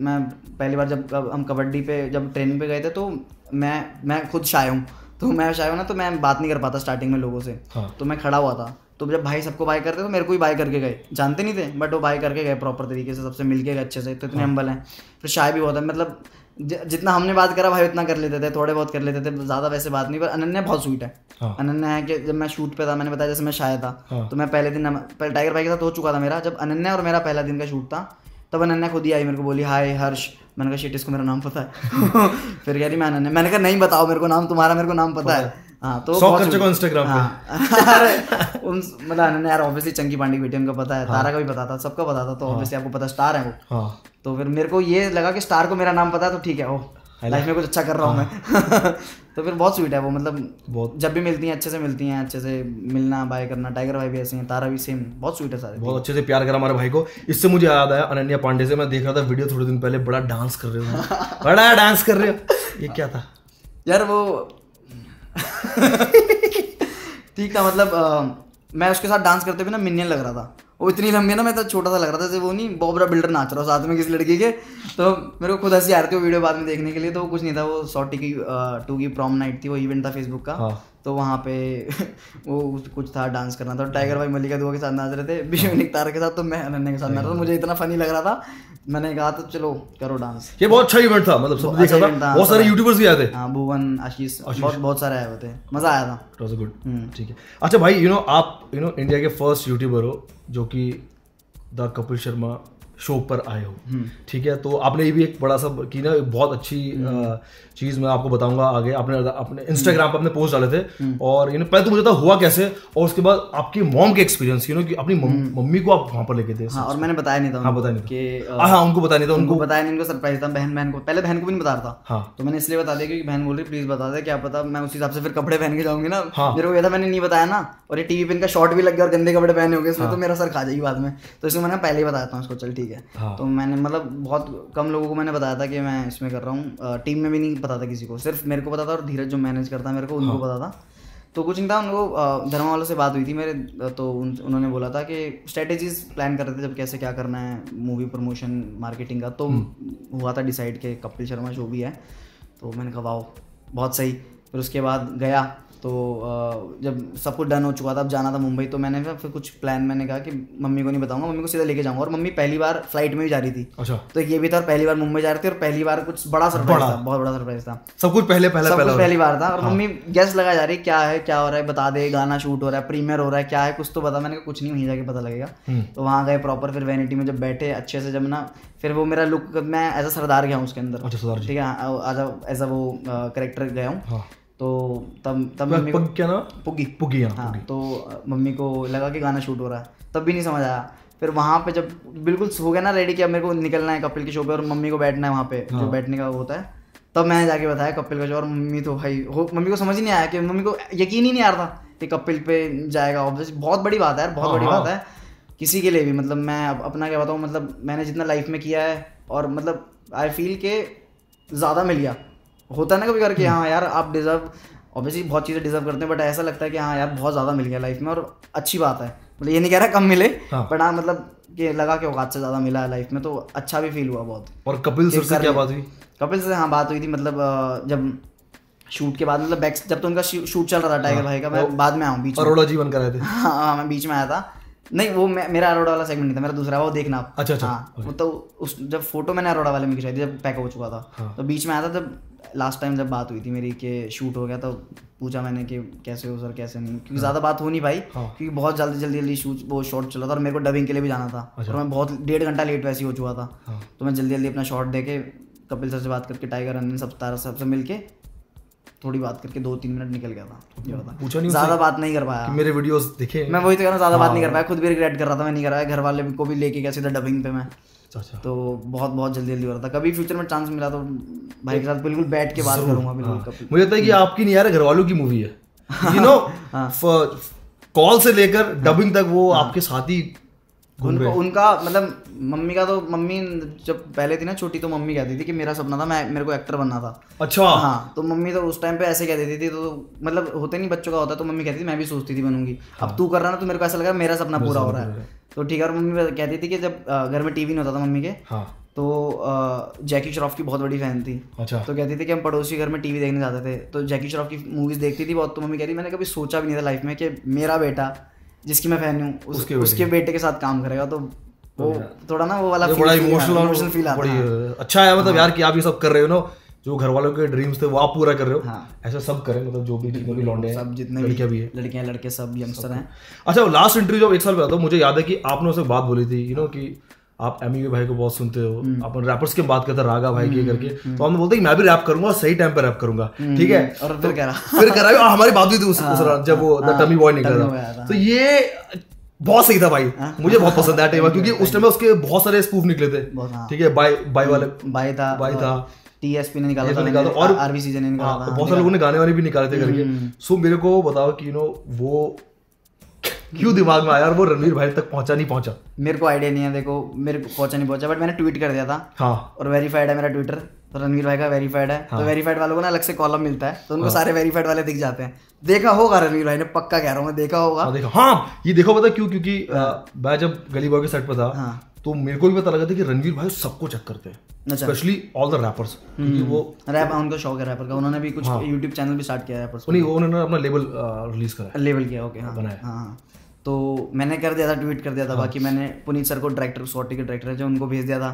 मैं पहली बार जब हम कबड्डी पे जब ट्रेनिंग पे गए थे तो मैं मैं खुद शाय हूँ। तो मैं शाय हूँ ना तो मैं बात नहीं कर पाता स्टार्टिंग में लोगों से। हाँ। तो मैं खड़ा हुआ था। तो जब भाई सबको बाय करते तो मेरे को ही बाय करके गए। जानते नहीं थे बट वो बाय करके गए प्रॉपर तरीके से सबसे मिल के गए अच्छे से तो इतने हम्बल हैं। फिर शाय भी बहुत है। मतलब जितना हमने बात करा भाई उतना कर लेते थे थोड़े बहुत कर लेते थे ज़्यादा वैसे बात नहीं पर अनन्या बहुत स्वीट है। हाँ। अनन्या है कि जब मैं शूट पे था मैंने बताया जैसे मैं शायद था हाँ। तो मैं पहले दिन पहले टाइगर भाई के साथ हो चुका था मेरा जब अनन्या और मेरा पहला दिन का शूट था तब अनन्या खुद ही आई मेरे को बोली हाय हर्ष मैंने कहा शिट इसको मेरा नाम पता है. फिर कह रही मैं अनन्या मैंने कहा नहीं बताओ मेरे को नाम तुम्हारा मेरे को नाम पता है। हाँ तो Stalk कर चुका sweet- पे। हाँ। अरे उन मतलब अनन्या यार ऑब्वियसली चंकी पांडे की बेटी उनका पता है तारा का भी पता था सबका पता था तो ऑब्वियसली आपको पता स्टार है वो। हाँ। तो फिर मेरे को ये लगा कि स्टार को मेरा नाम पता है तो ठीक है ओ लाइफ में कुछ अच्छा कर रहा हूँ मैं। तो फिर बहुत स्वीट है वो मतलब बहुत। जब भी मिलती हैं अच्छे से मिलती हैं अच्छे से मिलना बाय करना टाइगर भाई भी ऐसे हैं तारा भी सेम बहुत स्वीट है सारे। बहुत अच्छे से प्यार करा हमारे भाई को। इससे मुझे याद आया अनन्या पांडे से मैं देख रहा था वीडियो थोड़े दिन पहले बड़ा डांस कर रहे हो। बड़ा डांस कर रहे हो। ये क्या था? यार वो ठीक था मतलब अ, मैं उसके साथ डांस करते हुए ना मिनियन लग रहा था। वो इतनी लंबी है ना मैं तो छोटा सा लग रहा था जैसे वो नहीं बॉबरा बिल्डर नाच रहा हो साथ में किसी लड़की के। तो मेरे को खुद हँसी आ रही थी वो वीडियो बाद में देखने के लिए तो वो कुछ नहीं था वो सॉटी की टू की प्रॉम नाइट थी वो इवेंट था फेसबुक का। हाँ। तो वहाँ पे वो कुछ था डांस करना था टाइगर भाई मलिका दुआ के साथ नाच रहे थे विष्णु निकतार के साथ तो मैं अनन्या के साथ नाच रहा था मुझे इतना फनी लग रहा था मैंने कहा तो चलो करो डांस ये बहुत अच्छा इवेंट था मतलब सब अच्छा देखा था। बहुत सारे। यूट्यूबर्स भी आए थे। हाँ भुवन आशीष बहुत बहुत सारे आए हुए थे मज़ा आया था। It was good hmm. ठीक है। अच्छा भाई यू नो आप यू नो इंडिया के फ़र्स्ट यूट्यूबर हो जो कि द कपिल शर्मा शो पर आए हो। हम्म। ठीक है तो आपने ये भी एक बड़ा सा की ना बहुत अच्छी हम्म। चीज़ मैं आपको बताऊँगा आगे। आपने अपने इंस्टाग्राम पर अपने पोस्ट डाले थे हम्म। और यू नो पहले तो मुझे था हुआ कैसे और उसके बाद आपकी मॉम के एक्सपीरियंस यू नो कि अपनी मम्मी को आप वहाँ पर लेके थे। हाँ और मैंने बताया नहीं था हाँ बताया नहीं था। हाँ हाँ उनको बताया नहीं था उनको बताया नहीं उनको सरप्राइज़ था बहन बहन को। पहले बहन को भी नहीं बता रहा था। हाँ। तो मैंने इसलिए बता दिया क्योंकि बहन बोल रही प्लीज़ बता दे क्या पता मैं उस हिसाब से फिर कपड़े पहन के जाऊँगी ना। मेरे को ये था मैंने नहीं बताया ना। और ये टीवी पे इनका शॉर्ट भी लग गया और गंदे कपड़े पहने हो गए इसमें तो मेरा सर खा जाएगी बाद में। तो इसमें मैंने पहले ही बताया था उसको चल ठीक है। हाँ। तो मैंने मतलब बहुत कम लोगों को मैंने बताया था कि मैं इसमें कर रहा हूँ। टीम में भी नहीं पता था किसी को सिर्फ़ मेरे को पता था और धीरज जो मैनेज करता है मेरे को उनको हाँ। पता था। तो कुछ नहीं था उनको धर्मा वालों से बात हुई थी मेरे तो उन, उन्होंने बोला था कि स्ट्रेटेजीज प्लान कर रहे थे जब कैसे क्या करना है मूवी प्रमोशन मार्केटिंग का तो हुआ था डिसाइड के कपिल शर्मा शो भी है तो मैंने कहा वाओ बहुत सही। फिर उसके बाद गया तो जब सब कुछ डन हो चुका था अब जाना था मुंबई तो मैंने फिर कुछ प्लान मैंने कहा कि मम्मी को नहीं बताऊँगा मम्मी को सीधा लेके जाऊँगा। और मम्मी पहली बार फ़्लाइट में भी जा रही थी। अच्छा। तो ये भी था और पहली बार मुंबई जा रही थी और पहली बार कुछ बड़ा सरप्राइज़ था बहुत बड़ा सरप्राइज़ था। सब कुछ पहले पहला सब पहला कुछ पहली बार था और मम्मी गेस्ट लगा जा रही है, क्या है क्या हो रहा है बता दे गाना शूट हो रहा है प्रीमियर हो रहा है क्या है कुछ तो बता मैंने कुछ नहीं वहीं जाके पता लगेगा। हम्म। तो वहाँ गए प्रॉपर फिर वैनिटी में जब बैठे अच्छे से जब ना फिर वो मेरा लुक मैं एज अ सरदार गया हूँ उसके अंदर। अच्छा ठीक है एज अ वो करेक्टर गया हूँ। हाँ। तो तब तब मम्मी को पग क्या ना? पुगी। पुगी हाँ हाँ तो मम्मी को लगा कि गाना शूट हो रहा है। तब भी नहीं समझ आया। फिर वहाँ पे जब बिल्कुल हो गया ना रेडी कि अब मेरे को निकलना है कपिल के शो पे और मम्मी को बैठना है वहाँ पे जो बैठने का होता है। तब मैंने जाके बताया कपिल का शो और मम्मी तो भाई हो मम्मी को समझ ही नहीं आया कि मम्मी को यकीन ही नहीं आ रहा था कि कपिल पे जाएगा। ऑब्वियस बहुत बड़ी बात है यार बहुत बड़ी बात है। किसी के लिए भी मतलब मैं अब अपना क्या बताऊँ मतलब मैंने जितना लाइफ में किया है और मतलब आई फील के ज़्यादा मिल गया। होता है ना कभी करके हाँ यार आप डिजर्व ऑब्वियसली बहुत चीज़ें डिजर्व करते हैं बट ऐसा लगता है कि हाँ यार बहुत ज़्यादा मिल गया लाइफ में और अच्छी बात है। मतलब ये नहीं कह रहा कम मिले हाँ। बट हाँ मतलब कि लगा कि औकात से ज़्यादा मिला है लाइफ में तो अच्छा भी फील हुआ बहुत। और कपिल सर से क्या बात हुई? कपिल से हाँ बात हुई थी मतलब जब शूट के बाद मतलब बैक जब तो उनका शूट चल रहा था टाइगर भाई का मैं बाद में आऊँ बीच में। अरोड़ा जी बन कर आए थे। हाँ हाँ, मैं बीच में आया था। नहीं वो मेरा अरोड़ा वाला सेगमेंट नहीं था मेरा दूसरा वो देखना आप। अच्छा, अच्छा, हाँ वो तो उस जब फ़ोटो मैंने अरोड़ा वाले में खिंचाई थी जब पैक हो चुका था। हाँ। तो बीच में आया था जब लास्ट टाइम जब बात हुई थी मेरी कि शूट हो गया तो पूछा मैंने कि कैसे हो सर कैसे नहीं? क्योंकि ज़्यादा बात हो नहीं पाई हाँ। क्योंकि बहुत जल्दी जल्दी जल्दी शूट वो शॉट चला था और मेरे को डबिंग के लिए भी जाना था। अच्छा। और मैं बहुत डेढ़ घंटा लेट वैसे ही हो चुका था। हाँ। तो मैं जल्दी जल्दी अपना शॉट दे के कपिल सर से बात करके टाइगर रंजन सब तारा सबसे मिल के थोड़ी बात करके दो तीन मिनट निकल गया था। ये बता। पूछा नहीं ज़्यादा बात नहीं कर पाया। मेरे वीडियोस दिखे? मैं वही तो कह रहा हूँ ज़्यादा बात नहीं हाँ। कर पाया खुद भी रिग्रेट कर रहा था मैं नहीं कर पाया घर वाले को भी लेके गया सीधा डबिंग पे मैं। अच्छा। तो बहुत बहुत जल्दी जल्दी हो रहा था। कभी फ्यूचर में चांस मिला तो भाई के साथ बिल्कुल बैठ के बात करूँगा बिल्कुल हाँ। मुझे लगता है कि आपकी नहीं यार घर वालों की मूवी है। यू नो हाँ। कॉल से लेकर डबिंग तक वो आपके साथ ही उनको उनका मतलब मम्मी का तो मम्मी जब पहले थी ना छोटी तो मम्मी कहती थी कि मेरा सपना था मैं मेरे को एक्टर बनना था। अच्छा। हाँ तो मम्मी तो उस टाइम पे ऐसे कह देती थी तो मतलब होते नहीं बच्चों का होता तो मम्मी कहती थी मैं भी सोचती थी बनूँगी। हाँ। अब तू कर रहा ना तो मेरे को ऐसा लगा मेरा सपना पूरा हो रहा है। तो ठीक है और मम्मी कहती थी कि जब घर में टीवी नहीं होता था मम्मी के हाँ। तो जैकी श्रॉफ की बहुत बड़ी फ़ैन थी। अच्छा। तो कहती थी कि हम पड़ोसी घर में टीवी देखने जाते थे। तो जैकी श्रॉफ की मूवीज़ देखती थी बहुत तो मम्मी कहती मैंने कभी सोचा भी नहीं था लाइफ में कि मेरा बेटा जिसकी मैं फ़ैन हूँ उस, उसके उसके, बेटे के साथ काम करेगा। तो वो थोड़ा ना वो वाला इमोशनल feel आता है अच्छा है मतलब यार कि आप ये सब कर रहे हो ना। जो घर वालों के ड्रीम्स थे वो आप पूरा कर रहे हो? हाँ। ऐसा सब करें मतलब जो भी जितने भी लौंडे सब जितने लड़कियाँ भी है। लड़कियाँ लड़के सब यंगस्टर हैं। अच्छा लास्ट इंटरव्यू जब एक साल पहला था मुझे याद है कि आपने उससे बात बोली थी यू नो कि आप एमी भाई को बहुत सुनते हो हम्म। अपन रैपर्स की बात करते रागा भाई की करके तो हमने बोलते कि मैं भी रैप करूँगा सही टाइम पे रैप करूँगा ठीक है? हम्म, और फिर कह रहा फिर कर रहा है हमारी बात हुई थी उस, उस जब वो टमी बॉय निकला था। था। तो ये बहुत सही था भाई मुझे बहुत पसंद है क्योंकि उस टाइम में उसके बहुत सारे स्पूफ निकले थे हाँ। ठीक है? बाय बाय वाले बाई था बाई था। टीएसपी ने निकाला था तो निकाला और- आरबीसी ने निकाला हाँ, था तो बहुत सारे लोगों ने गाने वाने भी निकाले थे करके हम्म। सो मेरे को बताओ कि यू नो वो क्यों दिमाग में आया और वो रणवीर भाई तक पहुँचा नहीं पहुँचा? मेरे को आइडिया नहीं है देखो मेरे को पहुँचा नहीं पहुँचा बट मैंने ट्वीट कर दिया था। हाँ। और वेरीफाइड है मेरा ट्विटर तो रणवीर भाई का वेरीफाइड है। हाँ। तो वेरीफाइड वालों को ना अलग से कॉलम मिलता है तो उनको हाँ। सारे वेरीफाइड वाले दिख जाते हैं। देखा होगा रणवीर भाई ने पक्का कह रहा हूँ देखा होगा। हाँ देखो। हाँ ये देखो पता क्यों? क्योंकि मैं जब गली बॉय के सेट पे था हाँ। तो मेरे को भी पता लगा था कि रणवीर भाई सबको चेक करते हैं स्पेशली ऑल द रैपर्स क्योंकि वो रैप उनको शौक है रैपर का उन्होंने भी कुछ हाँ। यूट्यूब चैनल भी स्टार्ट किया है रैपर्स उन्हीं उन्होंने अपना लेबल रिलीज़ करा है। लेवल किया ओके हाँ। बनाया। हाँ हाँ। तो मैंने कर दिया था ट्वीट कर दिया था बाकी मैंने पुनीत सर को डायरेक्टर सोटी के डायरेक्टर है जो उनको भेज दिया था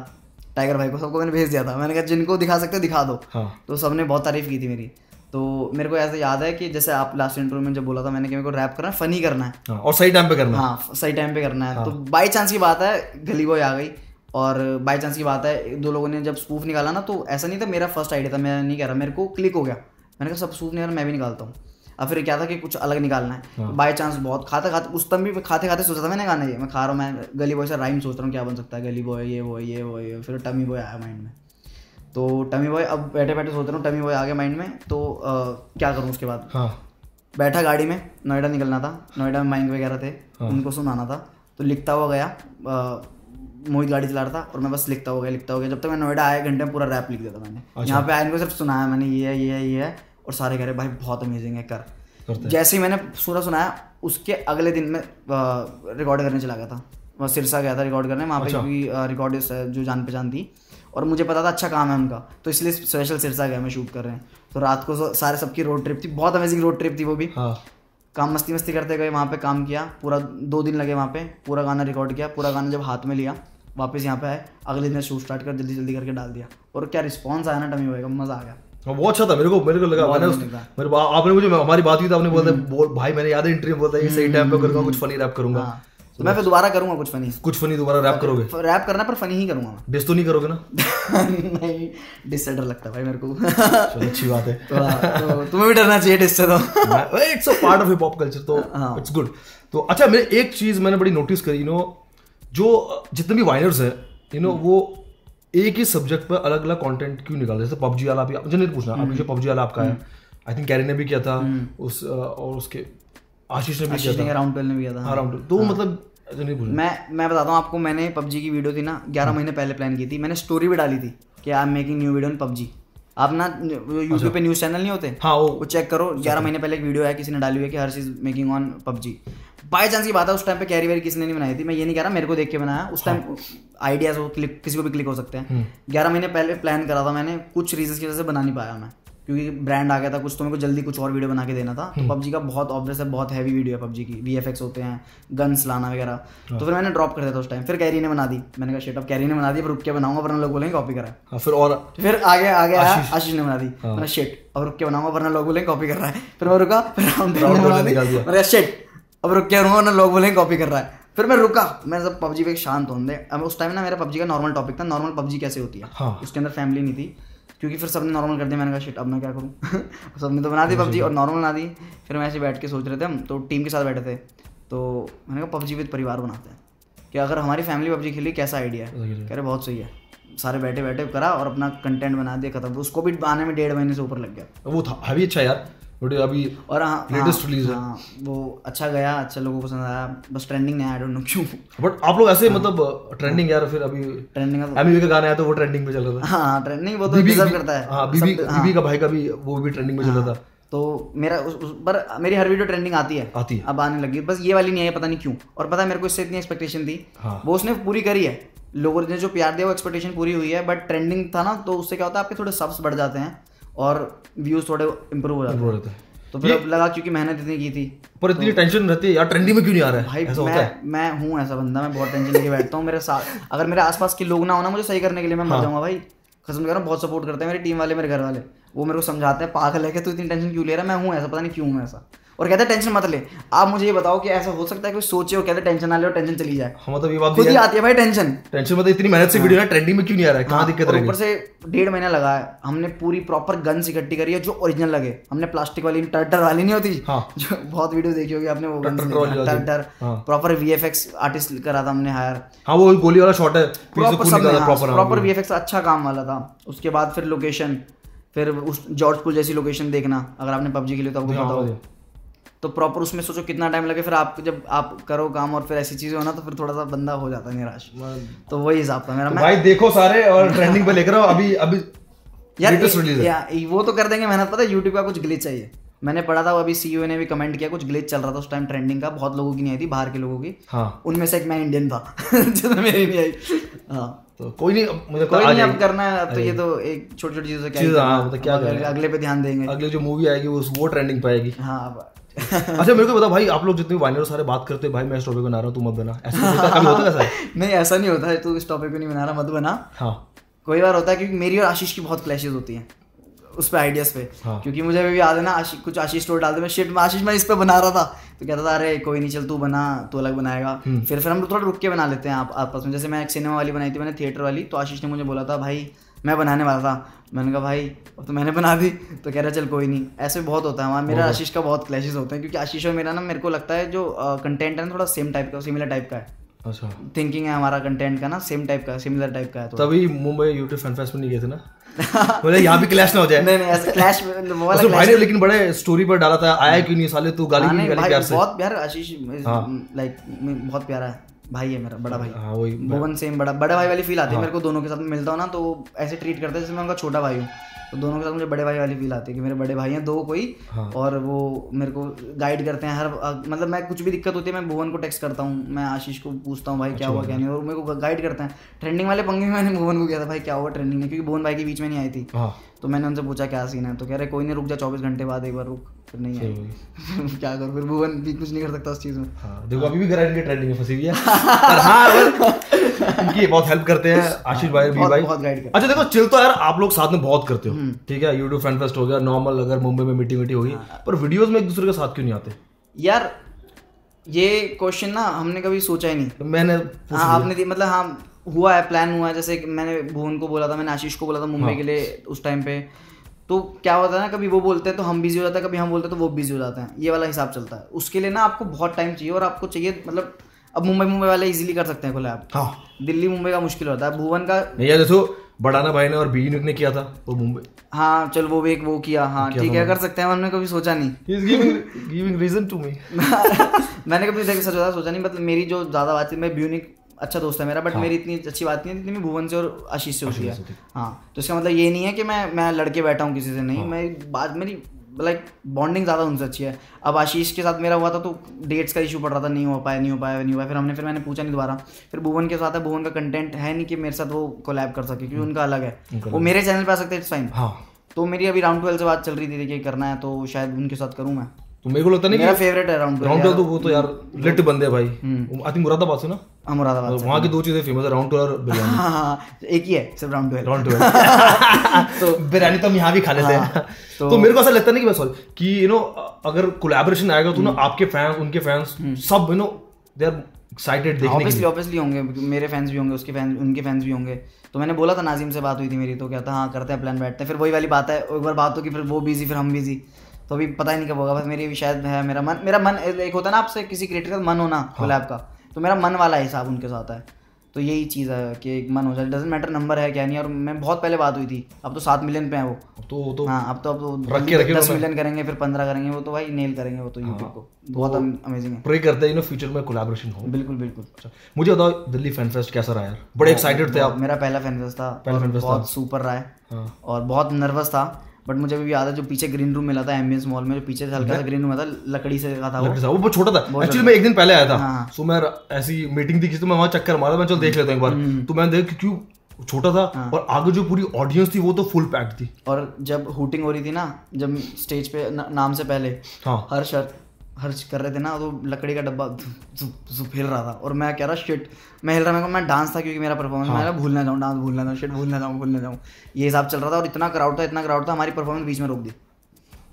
टाइगर भाई को सबको मैंने भेज दिया था। मैंने कहा जिनको दिखा सकते दिखा दो। हाँ। तो सबने बहुत तारीफ़ की थी मेरी। तो मेरे को ऐसा याद है कि जैसे आप लास्ट इंटरव्यू में जब बोला था मैंने कि मेरे को रैप करना है फनी करना है। हाँ और सही टाइम पे करना है। हाँ सही टाइम पे करना है। तो बाई चांस की बात है गली बॉय आ गई। और बाई चांस की बात है दो लोगों ने जब स्पूफ निकाला ना तो ऐसा नहीं था मेरा फ़र्स्ट आइडिया था मैं नहीं कह रहा मेरे को क्लिक हो गया। मैंने कहा सब स्पूफ निकाला मैं भी निकालता हूँ। अब फिर क्या था कि कुछ अलग निकालना है। बाई चांस बहुत खाते खाते उस टाइम भी खाते खाते सोचा था मैंने गाना ये मैं खा रहा हूँ मैं गली बॉय से राइम सोच रहा हूँ क्या बन सकता है? गली बॉय ये वो ये वो ये फिर टमी बॉय आया माइंड में। तो टमी बॉय अब बैठे बैठे सोच रहा हूँ टमी बॉय आ गया माइंड में तो अ, क्या करूँ उसके बाद? हाँ। बैठा गाड़ी में नोएडा निकलना था नोएडा में माइक वगैरह थे हाँ। उनको सुनाना था तो लिखता हुआ गया मोहित गाड़ी चला रहा था और मैं बस लिखता हो गया लिखता हो गया जब तक मैं नोएडा आया घंटे में पूरा रैप लिख देता मैंने। यहाँ पे आया इनको सिर्फ़ सुनाया मैंने ये है ये है ये है और सारे कह रहे भाई बहुत अमेजिंग है कर। जैसे ही मैंने पूरा सुनाया उसके अगले दिन में रिकॉर्ड करने चला गया था। वह सिरसा गया था रिकॉर्ड करने वहाँ पे अच्छा। क्योंकि रिकॉर्डिस्ट है जो जान पहचान थी और मुझे पता था अच्छा काम है उनका। तो इसलिए स्पेशल सिरसा गया मैं शूट कर रहे हैं। तो रात को सारे सबकी रोड ट्रिप थी। बहुत अमेजिंग रोड ट्रिप थी वो भी। हाँ। काम मस्ती मस्ती करते गए वहाँ पे काम किया। पूरा दो दिन लगे वहाँ पे। पूरा गाना रिकॉर्ड किया। पूरा गाना जब हाथ में लिया वापस यहाँ पे आए। अगले दिन शूट स्टार्ट कर जल्दी जल्दी करके डाल दिया। और क्या रिस्पॉन्स आया ना टमी भाई का? मज़ा आ गया। हाँ, बहुत अच्छा था। मेरे को मेरे को लगा मैंने मेरे आपने मुझे हमारी बात हुई तो आपने बोला बोल भाई मैंने याद है इंटरव्यू बोलता है सही टाइम पे करूँगा कुछ फनी रैप करूँगा। तो मैं फिर दोबारा करूँगा कुछ फनी कुछ फनी दोबारा रैप करोगे? रैप करना पर फनी ही करूँगा डिस तो नहीं करोगे ना? नहीं डिस से डर लगता भाई मेरे को। चलो अच्छी बात है। तो, हाँ, तो तुम्हें भी डरना चाहिए डिस से तो। It's a part of hip hop culture तो हाँ। इट्स गुड तो अच्छा मेरे एक चीज़ मैंने बड़ी नोटिस करी यू नो जो जितने भी वाइनर्स है यू नो वो एक ही सब्जेक्ट पर अलग अलग कंटेंट क्यों निकालते हैं? जैसे पबजी वाला भी मुझे नहीं पूछना हम्म। अभी जो पबजी वाला आपका है। आई थिंक कैरी ने भी किया था उस और उसके आशीष ने भी किया था। राउंड पेल ने भी किया था। हाँ राउंड तो मतलब ऐसे नहीं पूछना मैं मैं बताता हूँ आपको मैंने पबजी की वीडियो थी ना ग्यारह महीने पहले प्लान की थी। मैंने स्टोरी भी डाली थी कि I am making new video in PUBG. आप ना यूट्यूब पे न्यूज़ चैनल नहीं होते? हाँ वो वो चेक करो ग्यारह महीने पहले एक वीडियो है किसी ने डाली हुई है कि हर चीज़ making on PUBG. By chance की बात है उस टाइम पे कैरी वेरी किसी ने नहीं बनाई थी। मैं ये नहीं कह रहा मेरे को देख के बनाया। उस टाइम आइडियाज़ वो क्लिक किसी को भी क्लिक हो सकते हैं। ग्यारह महीने पहले प्लान करा था मैंने कुछ रीजन की वजह से बना नहीं पाया मैं। क्योंकि ब्रांड आ गया था कुछ तो मेरे को जल्दी कुछ और वीडियो बना के देना था। तो पबजी का बहुत ऑब्वियस है बहुत हैवी वीडियो है पबजी की। वी होते हैं गन्स लाना वगैरह। तो फिर मैंने ड्रॉप कर दिया था उस टाइम फिर कैरी ने बना दी। मैंने कहा शेट अब कैरी ने बना दी पर रुक के बनाऊँगा वरना लोग बोलेंगे कॉपी करा हाँ। फिर और फिर आगे आगे आया आशीष। ने बना दी। मैंने शेट अब रुक के बनाऊँगा वरना लोग बोलेंगे कॉपी कर रहा है। फिर मैं रुका फिर राउंड बना दी। मैंने शेट अब रुक के रहूँगा वरना लोग बोलेंगे कॉपी कर रहा है। फिर मैं रुका। मैं सब पबजी पे शांत होने अब उस टाइम ना मेरा पबजी का नॉर्मल टॉपिक था। नॉर्मल पबजी कैसे होती है? हाँ। उसके अंदर फैमिली नहीं थी। क्योंकि फिर सबने नॉर्मल कर दिया। मैंने कहा शिट अब मैं क्या करूँ? सबने तो बना दी पबजी और नॉर्मल बना दी। फिर मैं ऐसे बैठ के सोच रहे थे हम तो टीम के साथ बैठे थे। तो मैंने कहा पबजी विद परिवार बनाते हैं। कि अगर हमारी फैमिली पबजी खेली कैसा आइडिया है? कह रहे बहुत सही है। सारे बैठे बैठे करा और अपना कंटेंट बना दिया खत्म। उसको भी आने में डेढ़ महीने से ऊपर लग गया। वो था अभी अच्छा यार। वीडियो अभी और हाँ Latest हाँ, release है। हाँ वो अच्छा गया अच्छा लोगों को पसंद आया। बस ट्रेंडिंग नहीं आई डोंट नो क्यों। बट आप लोग ऐसे मतलब ट्रेंडिंग यार फिर अभी ट्रेंडिंग का एमी का गाना आया तो वो ट्रेंडिंग पे चल रहा था। तो हाँ ट्रेंडिंग वो तो डिजर्व करता है। हाँ बीबी बीबी का भाई का भी वो भी ट्रेंडिंग में चल रहा था। तो मेरा उस, उस पर मेरी हर वीडियो ट्रेंडिंग आती है। आती है। अब आने लगी। बस ये वाली नहीं आई पता नहीं क्यों। और पता है मेरे को इससे इतनी एक्सपेक्टेशन थी। हाँ। वो उसने पूरी करी है। लोगों ने जो प्यार दिया वो एक्सपेक्टेशन पूरी हुई है। बट ट्रेंडिंग था ना तो उससे क्या होता है आपके थोड़े सब्स बढ़ जाते हैं। और व्यूज़ थोड़े इम्प्रूव हो जाते हैं। तो फिर अब लगा क्योंकि मेहनत इतनी की थी। पर इतनी तो, टेंशन रहती है यार ट्रेंडिंग में क्यों नहीं आ रहा है? भाई ऐसा मैं, होता है। मैं हूँ हूँ ऐसा बंदा मैं बहुत टेंशन लेके बैठता हूँ मेरे साथ अगर मेरे आसपास के लोग ना होना मुझे सही करने के लिए मैं हाँ। मर जाऊँगा भाई। कसम कर रहा हूँ बहुत सपोर्ट करते हैं मेरी टीम वाले मेरे घर वाले। वो मेरे को समझाते हैं पागल है कि तू इतनी टेंशन क्यों ले रहा है? मैं हूँ ऐसा पता नहीं क्यों हूँ ऐसा। और कहते हैं टेंशन मत ले। आप मुझे ये बताओ कि ऐसा हो सकता है कोई सोचे और कहते टेंशन ना ले और टेंशन चली जाए। हाँ मतलब ये बात खुद ही आती है भाई टेंशन। टेंशन मतलब इतनी मेहनत से वीडियो है। ट्रेंडिंग में क्यों नहीं आ रहा है? कहाँ दिक्कत ऊपर से डेढ़ महीना लगा है। हमने पूरी प्रॉपर गन्स इकट्ठी करी है जो ओरिजिनल लगे। हमने प्लास्टिक वाली टर्टर वाली नहीं होती हाँ। जो बहुत वीडियो देखी होगी आपने वो टर्टर वाली। होती है। टर्टर हाँ। प्रॉपर वीएफएक्स आर्टिस्ट करा था हमने हायर हाँ वो गोली वाला शॉट है प्रॉपर प्रॉपर प्रॉपर वीएफएक्स अच्छा काम वाला था। उसके बाद फिर लोकेशन फिर उस जॉर्जपुर जैसी लोकेशन देखना अगर आपने पबजी के लिए तो आपको हाँ, पता हो। तो प्रॉपर उसमें सोचो कितना टाइम लगे फिर आप जब आप करो काम और फिर ऐसी चीज़ें होना तो फिर थोड़ा सा बंदा हो जाता है निराश। तो वही हिसाब था मेरा। मैं भाई देखो सारे और ट्रेंडिंग पे लेकर आओ अभी अभी यार। या, वो तो कर देंगे मेहनत पता है यूट्यूब का कुछ ग्लिच चाहिए मैंने पढ़ा था अभी सीईओ ने भी कमेंट किया कुछ ग्लिच चल रहा था उस टाइम ट्रेंडिंग का बहुत लोगों की नहीं आई थी बाहर के लोगों की। हाँ। उनमें से एक मैं इंडियन था। जिसमें मेरी नहीं आई। हाँ। तो कोई नहीं मुझे कोई नहीं अब करना है तो ये तो एक छोटी छोटी चीज़ों से क्या ही। मतलब अगले- पे ध्यान देंगे। अगली जो मूवी आएगी वो वो ट्रेंडिंग पे आएगी। हाँ अच्छा मेरे को बता भाई आप लोग जितने वाइनर सारे बात करते भाई मैं इस टॉपिक बना रहा हूँ तू मत बना। ऐसा होता है? कभी होता है नहीं ऐसा नहीं होता है तू इस टॉपिक को नहीं बना रहा मत बना। हाँ। कोई बार होता है क्योंकि मेरी और आशीष की बहुत क्लैशेज होती हैं उस पे आइडियाज़ पे। हाँ। क्योंकि मुझे अभी भी याद है ना आशीष कुछ आशीष स्टोरी डालते मैं शिट आशीष मैं इस पे बना रहा था। तो कहता था अरे कोई नहीं चल तू बना तू अलग बनाएगा। फिर फिर हम लोग थोड़ा रुक के बना लेते हैं आप आपस में। जैसे मैं एक सिनेमा वाली बनाई थी मैंने थिएटर वाली तो आशीष ने मुझे बोला था भाई मैं बनाने वाला था। मैंने कहा भाई अब तो मैंने बना दी। तो कह रहा चल कोई नहीं। ऐसे बहुत होता है हमारा मेरा आशीष का बहुत क्लैशेस होते हैं क्योंकि आशीष और मेरा ना मेरे को लगता है जो कंटेंट है ना थोड़ा सेम टाइप का सिमिलर टाइप का है। अच्छा। थिंकिंग है हमारा कंटेंट का ना सेम टाइप का सिमिलर टाइप का है तो तभी मुंबई यूट्यूब फ़ैन फेस्ट में नहीं गए थे ना? बोले यहाँ भी क्लैश ना हो जाए। नहीं नहीं ऐसा क्लैश वो वाला उसमें भाई ने लेकिन बड़े स्टोरी पर डाला था आया क्यों नहीं साले तू गाली हाँ, क्यों नहीं, निकाली प्यार से? बहुत प्यार आशीष हाँ। लाइक बहुत प्यारा है। भाई है मेरा बड़ा भाई। हाँ वही भुवन सेम बड़ा बड़ा भाई वाली फील आती है। मेरे को दोनों के साथ मिलता हूँ ना तो ऐसे ट्रीट करते हैं जैसे मैं उनका छोटा भाई हूँ। तो दोनों के साथ मुझे बड़े भाई वाली फील आती है कि मेरे बड़े भाई हैं दो कोई हाँ। और वो मेरे को गाइड करते हैं हर मतलब मैं कुछ भी दिक्कत होती है मैं भुवन को टेक्स्ट करता हूँ मैं आशीष को पूछता हूँ भाई क्या हुआ क्या नहीं और मेरे को गाइड करते हैं। ट्रेंडिंग वाले पंगे में मैंने भुवन को किया था भाई क्या हुआ ट्रेंडिंग में क्योंकि भुवन भाई के बीच में नहीं आई थी। हाँ। तो मैंने उनसे पूछा क्या सीन है? तो कह रहे कोई नहीं रुक जा चौबीस घंटे बाद एक बार रुक फिर नहीं आई क्या करूँ फिर भुवन भी कुछ नहीं कर सकता उस चीज़ में। हाँ देखो अभी भी ग्राइंड की ट्रेंडिंग में फंसी हुई है। पर हाँ इनकी बहुत हेल्प करते हैं आशीष भाई बहुत- भाई। बहुत guide करते अच्छा देखो चिल तो यार आप लोग साथ में बहुत करते हो। ठीक है यूट्यूब फ़ैन फेस्ट हो गया नॉर्मल अगर मुंबई में मीटिंग मीटिंग होगी पर वीडियोस में एक दूसरे के साथ क्यों नहीं आते? यार ये क्वेश्चन ना हमने कभी सोचा ही नहीं। मैंने हाँ आपने मतलब हाँ हुआ है प्लान हुआ है। जैसे मैंने भुवन को बोला था मैंने आशीष को बोला था मुंबई के लिए उस टाइम पे। तो क्या होता है ना कभी वो बोलते हैं तो हम बिज़ी हो जाते हैं कभी हम बोलते हैं तो वो बिज़ी हो जाते हैं। ये वाला हिसाब चलता है। उसके लिए ना आपको बहुत टाइम चाहिए और आपको चाहिए मतलब अब मुंबई मुंबई वाले इजीली कर सकते हैं कोलैब हाँ। दिल्ली मुंबई का मुश्किल होता है। भुवन का नहीं यार देखो बड़ाना भाई ने और बी ने किया था वो मुंबई। हाँ चल वो भी एक वो किया। हाँ ठीक है कर सकते हैं हमने कभी सोचा नहीं। Giving giving reason to me मैंने कभी देख सोचा सोचा नहीं मतलब मेरी जो ज़्यादा बात थी मैं ब्यूनिक अच्छा दोस्त है मेरा बट हाँ। मेरी इतनी अच्छी बात नहीं है जितनी भुवन से और आशीष से होती है। हाँ। तो इसका मतलब ये नहीं है कि मैं मैं लड़के बैठा हूँ किसी से नहीं मैं बात मेरी लाइक बॉन्डिंग ज़्यादा उनसे अच्छी है। अब आशीष के साथ मेरा हुआ था तो डेट्स का इशू पड़ रहा था नहीं हो पाया नहीं हो पाया नहीं हो पाया फिर हमने फिर मैंने पूछा नहीं दोबारा। फिर भुवन के साथ है भुवन का कंटेंट है नहीं कि मेरे साथ वो कोलैब कर सके क्योंकि उनका अलग है। वो मेरे चैनल पर आ सकते हैं इट्स फाइन हाँ। तो मेरी अभी राउंड ट्वेल्व से बात चल रही थी कि करना है तो शायद उनके साथ करूँ मैं। तो मेरे को लगता नहीं मेरा फेवरेट है राउंड राउंड ट्वेल्व तो वो तो यार लिट बंदे भाई। आई थिंक मुरादाबाद से ना? अमरादाबाद वहाँ की दो चीज़ें फ़ेमस है राउंड और बिरयानी हाँ हाँ एक ही है सिर्फ़ राउंड ट्वेल्व राउंड तो बिरयानी तो हम यहाँ भी खा लेते हैं। तो मेरे को ऐसा लगता नहीं कि मैं सॉरी कि यू नो अगर कोलैबोरेशन आएगा तो ना आपके फैंस उनके फैंस सब you know they are excited देखने के ऑब्वियसली ऑब्वियसली होंगे मेरे फैंस भी होंगे उसके फैंस उनके फैंस भी होंगे। तो मैंने बोला था नाजिम से बात हुई थी मेरी तो क्या था हाँ करते हैं प्लान बैठते हैं। फिर वही वाली बात है एक बार बात होगी फिर वो बिज़ी फिर हम बिज़ी तो अभी पता ही नहीं कब होगा बस मेरी भी शायद है मेरा मन मेरा मन एक होता है ना आपसे किसी क्रिएटर का मन होना कोलैब का तो मेरा मन वाला हिसाब उनके साथ है। तो यही चीज़ है कि एक मन हो जाए डजेंट मैटर नंबर है क्या नहीं और मैं बहुत पहले बात हुई थी अब तो सात मिलियन पे है वो। तो वो तो हाँ अब तो अब तो रख रखे दस मिलियन करेंगे फिर पंद्रह करेंगे वो तो भाई नेल करेंगे वो तो यूट्यूब को। बहुत अमेजिंग है। प्रे करते हैं फ्यूचर में कोलैबोरेशन हो। बिल्कुल बिल्कुल। अच्छा मुझे बताओ दिल्ली फ़ैन फेस्ट कैसा रहा यार? बड़े एक्साइटेड थे आप। मेरा पहला फ़ैन फेस्ट था बहुत सुपर रहा है। हाँ। और बहुत नर्वस था। बट मुझे अभी भी याद है जो पीछे ग्रीन रूम मिला था एमबीएस मॉल में जो पीछे से हल्का सा ग्रीन रूम था लकड़ी से था वो। वो बहुत छोटा था। एक्चुअली मैं एक दिन पहले आया था। हाँ। सो मैं ऐसी मीटिंग थी किसी तो मैं वहाँ चक्कर मारा मैं चल देख लेता हूँ एक बार। हम्म। तो मैं देख क्यों छोटा था हाँ। और आगे जो पूरी ऑडियंस थी वो तो फुल पैक थी। और जब हुटिंग हो रही थी ना जब स्टेज पे न, नाम से पहले हाँ। हर शर्ट हर्ष कर रहे थे ना तो लकड़ी का डब्बा हिल रहा था। और मैं कह रहा शिट मैं हिल रहा मेरे को मैं डांस था क्योंकि मेरा परफॉर्मेंस हाँ। मैं भूलना जाऊँ डांस भूलना जाऊँ शिट भूलना जाऊँ भूलना जाऊँ ये हिसाब चल रहा था और इतना क्राउड था इतना क्राउड था हमारी परफॉर्मेंस बीच में रोक दी।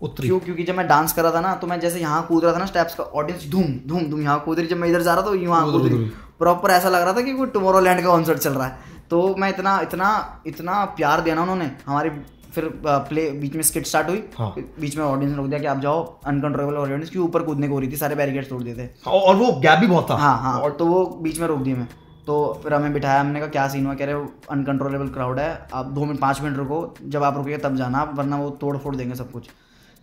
उत्तरी। क्यों? क्योंकि जब मैं डांस कर रहा था ना तो मैं जैसे यहाँ कूद रहा था ना स्टेप्स का ऑडियंस धूम धूम धूम यहाँ कूद रही जब मैं इधर जा रहा था तो यहाँ कूद रही प्रॉपर ऐसा लग रहा था कि कोई टुमारो लैंड का कॉन्सर्ट चल रहा है। तो मैं इतना इतना इतना प्यार देना उन्होंने हमारी फिर प्ले बीच में स्किट स्टार्ट हुई। हाँ। बीच में ऑडियंस रोक दिया कि आप जाओ अनकंट्रोलेबल ऑडियंस की ऊपर कूदने को हो रही थी सारे बैरिकेड तोड़ दिए थे हाँ, और वो गैप भी बहुत था। हाँ हाँ और तो वो बीच में रोक दिए मैं तो फिर हमें बिठाया हमने कहा क्या सीन हुआ? कह रहे अनकंट्रोलेबल क्राउड है आप दो मिनट पाँच मिनट रुको जब आप रुकेंगे तब जाना वरना वो तोड़ फोड़ देंगे सब कुछ।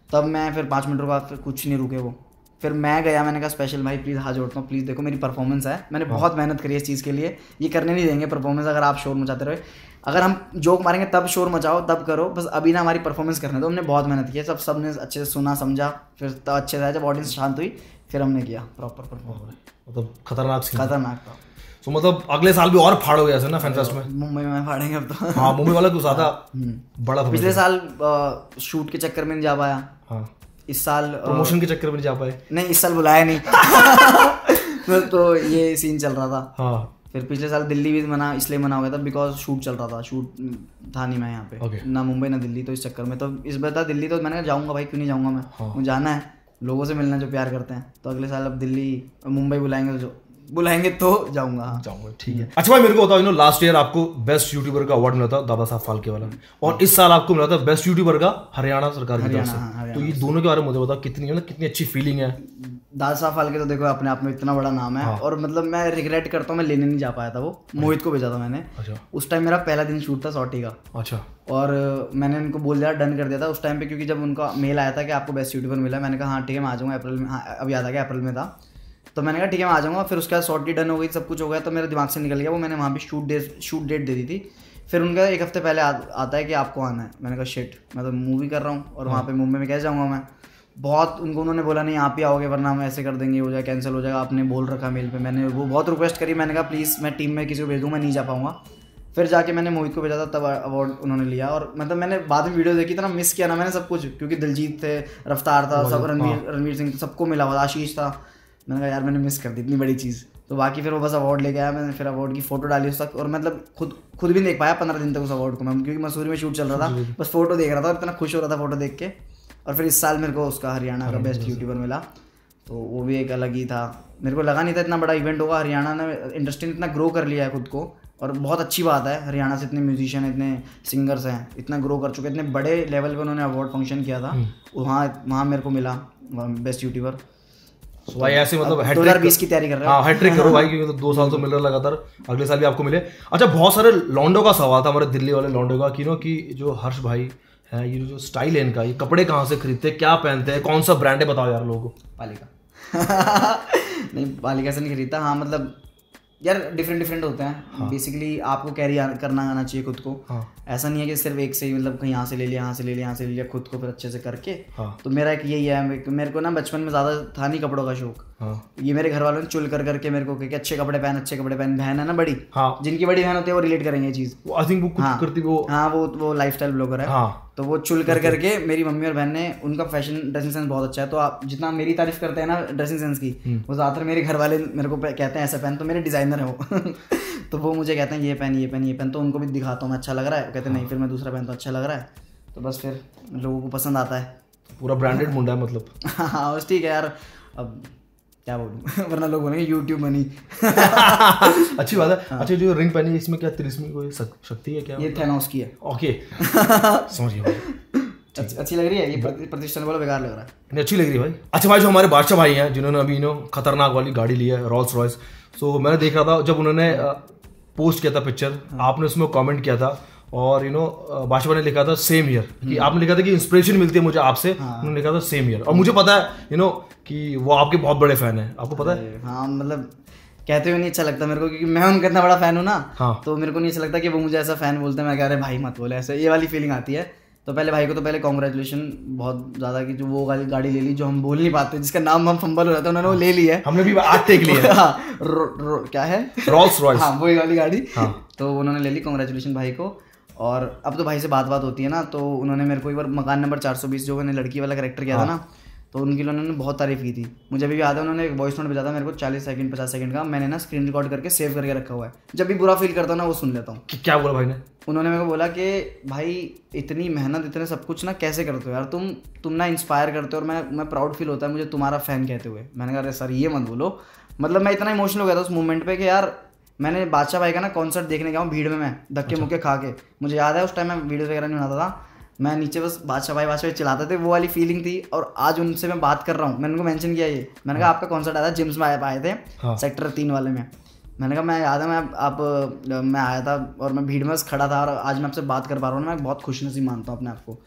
तब मैं फिर पाँच मिनट रुका फिर कुछ नहीं रुके वो। फिर मैं गया मैंने कहा स्पेशल भाई प्लीज़ हाथ जोड़ता हूँ प्लीज़ देखो मेरी परफॉर्मेंस है। मैंने बहुत मेहनत करी है इस चीज़ के लिए। ये करने नहीं देंगे परफॉर्मेंस अगर आप शोर मचाते रहे। अगर हम जोक मारेंगे तब शोर मचाओ तब करो। बस अभी ना हमारी परफॉर्मेंस करने दो। हमने बहुत मेहनत की है। सब सबने अच्छे से सुना समझा फिर तब अच्छे से जब ऑडियंस शांत हुई फिर हमने किया प्रॉपर परफॉर्मेंस मतलब खतरनाक सीन खतरनाक था। तो मतलब अगले साल भी और फाड़ोगे ऐसे ना फ़ैन फेस्ट में? मुंबई में फाड़ेंगे अब तो। हाँ मुंबई वाला कुछ ज़्यादा बड़ा पिछले साल शूट के चक्कर में नहीं जा पाया। हाँ। इस साल प्रमोशन के चक्कर में नहीं जा पाए। नहीं इस साल बुलाया नहीं। तो ये सीन चल रहा था। हाँ। फिर पिछले साल दिल्ली भी मना इसलिए मना हो गया था बिकॉज़ शूट चल रहा था। शूट था नहीं मैं यहाँ पे। Okay. ना मुंबई ना दिल्ली तो इस चक्कर में। तो इस बार था दिल्ली तो मैंने कहा जाऊँगा भाई क्यों नहीं जाऊँगा मैं? हाँ। मुझे जाना है। लोगों से मिलना जो प्यार करते हैं। तो अगले साल अब दिल्ली मुंबई बुलाएँगे तो जो बुलाएँगे तो जाऊँगा। हाँ जाऊँगा ठीक है। अच्छा भाई मेरे को बताओ यू नो लास्ट ईयर आपको बेस्ट यूट्यूबर का अवार्ड मिला था दादा साहब फालके वाला। और इस साल आपको मिला था बेस्ट यूट्यूबर का हरियाणा सरकार की तरफ़ हरियाणा, से तो ये दोनों के बारे में मुझे बताओ कितनी मतलब कितनी अच्छी फीलिंग है? दादा साहब फाल्के तो देखो अपने आप में इतना बड़ा नाम है। हाँ। और मतलब मैं रिग्रेट करता हूँ मैं लेने नहीं जा पाया था वो। मोहित को भेजा था मैंने। अच्छा। उस टाइम मेरा पहला दिन शूट था सौटी का। अच्छा। और मैंने उनको बोल दिया डन कर दिया था उस टाइम पे क्योंकि जब उनका मेल आया था कि आपको बेस्ट यूट्यूबर मिला मैंने कहा हाँ ठीक है मैं आ जाऊँगा अप्रैल में। हाँ अब याद आ गया अप्रैल में था। तो मैंने कहा ठीक है मैं आ जाऊँगा। फिर उसके बाद शॉर्टी डन हो गई सब कुछ हो गया तो मेरे दिमाग से निकल गया वो मैंने वहाँ पर शूट डे शूट डेट दे दी थी। फिर उनका एक हफ़्ते पहले आता है कि आपको आना है। मैंने कहा शिट मैं तो मूवी कर रहा हूँ और वहाँ पे मुंबई में कैसे जाऊँगा मैं? बहुत उनको उन्होंने बोला नहीं आप ही आओगे वरना हम ऐसे कर देंगे हो जाए कैंसिल हो जाएगा। आपने बोल रखा मेल पे। मैंने वो बहुत रिक्वेस्ट करी मैंने कहा प्लीज़ मैं टीम में किसी को भेज दूँ मैं नहीं जा पाऊँगा। फिर जाके मैंने मोहित को भेजा था तब अवार्ड उन्होंने लिया और मतलब मैंने बाद में वीडियो देखी था ना मिस किया ना मैंने सब कुछ क्योंकि दिलजीत थे रफ्तार था सब रणवीर रणवीर सिंह सबको मिला हुआ आशीष था। मैंने कहा यार मैंने मिस कर दी इतनी बड़ी चीज़। तो बाकी फिर वो बस अवार्ड लेके आया मैंने फिर अवार्ड की फ़ोटो डाली उस तक और मतलब खुद खुद भी देख पाया पंद्रह दिन तक उस अवार्ड को। मैं क्योंकि मसूरी में शूट चल रहा था बस फ़ोटो देख रहा था और इतना खुश हो रहा था फ़ोटो देख के। और फिर इस साल मेरे को उसका हरियाणा का बेस्ट यूट्यूबर मिला। तो वो भी एक अलग ही था। मेरे को लगा नहीं था इतना बड़ा इवेंट होगा। हरियाणा ने इंडस्ट्री ने इतना ग्रो कर लिया है खुद को। और बहुत अच्छी बात है। हरियाणा से इतने म्यूजिशियन इतने सिंगर्स हैं इतना ग्रो कर चुके इतने बड़े लेवल पे उन्होंने अवार्ड फ़ंक्शन किया था। वहाँ वहाँ मेरे को मिला बेस्ट यूट्यूबर So, भाई ऐसे मतलब हैट्रिक की तैयारी कर रहे हो। हाँ हैट्रिक करो भाई क्योंकि तो दो साल तो मिल रहा लगातार। अगले साल भी आपको मिले। अच्छा बहुत सारे लॉन्डो का सवाल था हमारे दिल्ली वाले लॉन्डो का कि नो कि जो हर्ष भाई है ये जो स्टाइल है इनका ये कपड़े कहाँ से खरीदते हैं क्या पहनते हैं कौन सा ब्रांड है बताओ यार लोगों को। पालिका नहीं पालिका से नहीं खरीदता हाँ मतलब यार डिफरेंट डिफरेंट होते हैं। बेसिकली आपको कैरी करना आना चाहिए खुद को। हाँ। ऐसा नहीं है कि सिर्फ़ एक से ही मतलब कहीं यहाँ से ले लिया यहाँ से ले लिया यहाँ से ले लिया खुद को फिर अच्छे से करके। हाँ। तो मेरा एक यही है मेरे को ना बचपन में ज़्यादा था नहीं कपड़ों का शौक। हाँ। ये मेरे घर वालों ने चुल कर करके मेरे को कि अच्छे कपड़े पहन अच्छे कपड़े पहन बहन है ना बड़ी? हाँ। जिनकी बड़ी बहन होती है वो रिलेट करेंगे ये चीज़। आई थिंक वो कुछ हाँ। करती वो हाँ वो वो लाइफ स्टाइल ब्लॉगर है। हाँ। तो वो चुल कर करके मेरी मम्मी और बहन ने उनका फ़ैशन ड्रेसिंग सेंस बहुत अच्छा है। तो आप जितना मेरी तारीफ़ करते हैं ना ड्रेसिंग सेंस की वो ज़्यादातर मेरे घर वाले मेरे को कहते हैं ऐसा पहन तो मेरे डिज़ाइनर है वो। तो वो मुझे कहते हैं ये पहन ये पहन ये पहन। तो उनको भी दिखाता हूँ अच्छा लग रहा है। कहते हैं नहीं फिर मैं दूसरा पहनता हूँ अच्छा लग रहा है। तो बस फिर लोगों को पसंद आता है। पूरा ब्रांडेड मुंडा है मतलब। हाँ बस ठीक है यार। अब क्या बोलूँ? वरना लोग बोलेंगे यूट्यूब बनी अच्छी बात है। हाँ। अच्छा जो रिंग पहनी है इसमें क्या तिलिस्मी कोई शक्ति है क्या? ये थैनोस की है। ओके समझ गया। अच्छी लग रही है? ये प्रतिष्ठान वाला बेकार लग रहा है। नहीं अच्छी लग रही है भाई। अच्छा भाई जो हमारे बादशाह भाई हैं जिन्होंने अभी नो खतरनाक वाली गाड़ी ली है रॉल्स रॉयस सो मैंने देख रहा था जब उन्होंने पोस्ट किया था पिक्चर आपने उसमें कमेंट किया था और यू नो बादशाह ने लिखा था सेम ईयर कि आपने लिखा था कि इंस्पिरेशन मिलती है मुझे आपसे उन्होंने लिखा था सेम ईयर और मुझे पता है यू नो कि वो आपके बहुत बड़े फ़ैन है। आपको पता है? हाँ मतलब कहते हुए नहीं अच्छा लगता मेरे को क्योंकि मैं उनका इतना बड़ा फ़ैन हूँ ना हाँ। तो मेरे को नहीं अच्छा लगता कि वो मुझे ऐसा फ़ैन बोलते हैं। मैं कह रहे भाई मत बोले ऐसे ये वाली फीलिंग आती है। तो पहले भाई को तो पहले कॉन्ग्रेचुलेशन बहुत ज़्यादा कि जो वो वाली गाड़ी ले ली जो हम बोल नहीं पाते जिसका नाम हम फंबल हो जाता है उन्होंने वो ले ली है। हमने भी आज टेक लिया हाँ। क्या है? रॉल्स रॉयस हाँ वही वाली गाड़ी। हाँ। तो उन्होंने ले ली कॉन्ग्रेचुलेशन भाई को। और अब तो भाई से बात बात होती है ना तो उन्होंने मेरे को एक बार मकान नंबर 420 जो मैंने लड़की वाला करेक्टर किया था ना तो उनके लिए उन्होंने बहुत तारीफ़ की थी। मुझे अभी याद है उन्होंने एक वॉइस नोट भेजा था मेरे को 40 सेकंड 50 सेकंड का मैंने ना स्क्रीन रिकॉर्ड करके सेव करके रखा हुआ है। जब भी बुरा फील करता हूँ ना वो सुन लेता हूँ। क्या बोला भाई ने? उन्होंने मेरे को बोला कि भाई इतनी मेहनत इतने सब कुछ ना कैसे करते हो यार? तुम तुम ना इंस्पायर करते हो और मैं मैं प्राउड फील होता है मुझे तुम्हारा फ़ैन कहते हुए। मैंने कहा अरे सर ये मत बोलो। मतलब मैं इतना इमोशनल हो गया था उस मोमेंट पे कि यार मैंने बादशाह भाई का ना कॉन्सर्ट देखने गया हूँ भीड़ में मैं धक्के मुक्के खा के। मुझे याद है उस टाइम मैं वीडियो वगैरह नहीं बनाता था। मैं नीचे बस बादशाह भाई बादशाह भाई चलाते थे वो वाली फीलिंग थी और आज उनसे मैं बात कर रहा हूँ। मैंने उनको मेंशन किया ये। मैंने कहा आपका कॉन्सर्ट आया था जिम्स में आए आए थे हाँ। सेक्टर तीन वाले में। मैंने कहा मैं याद है मैं आप मैं आया था और मैं भीड़ में बस खड़ा था और आज मैं आपसे बात कर पा रहा हूँ ना मैं बहुत खुश नसीब मानता हूँ अपने आप को।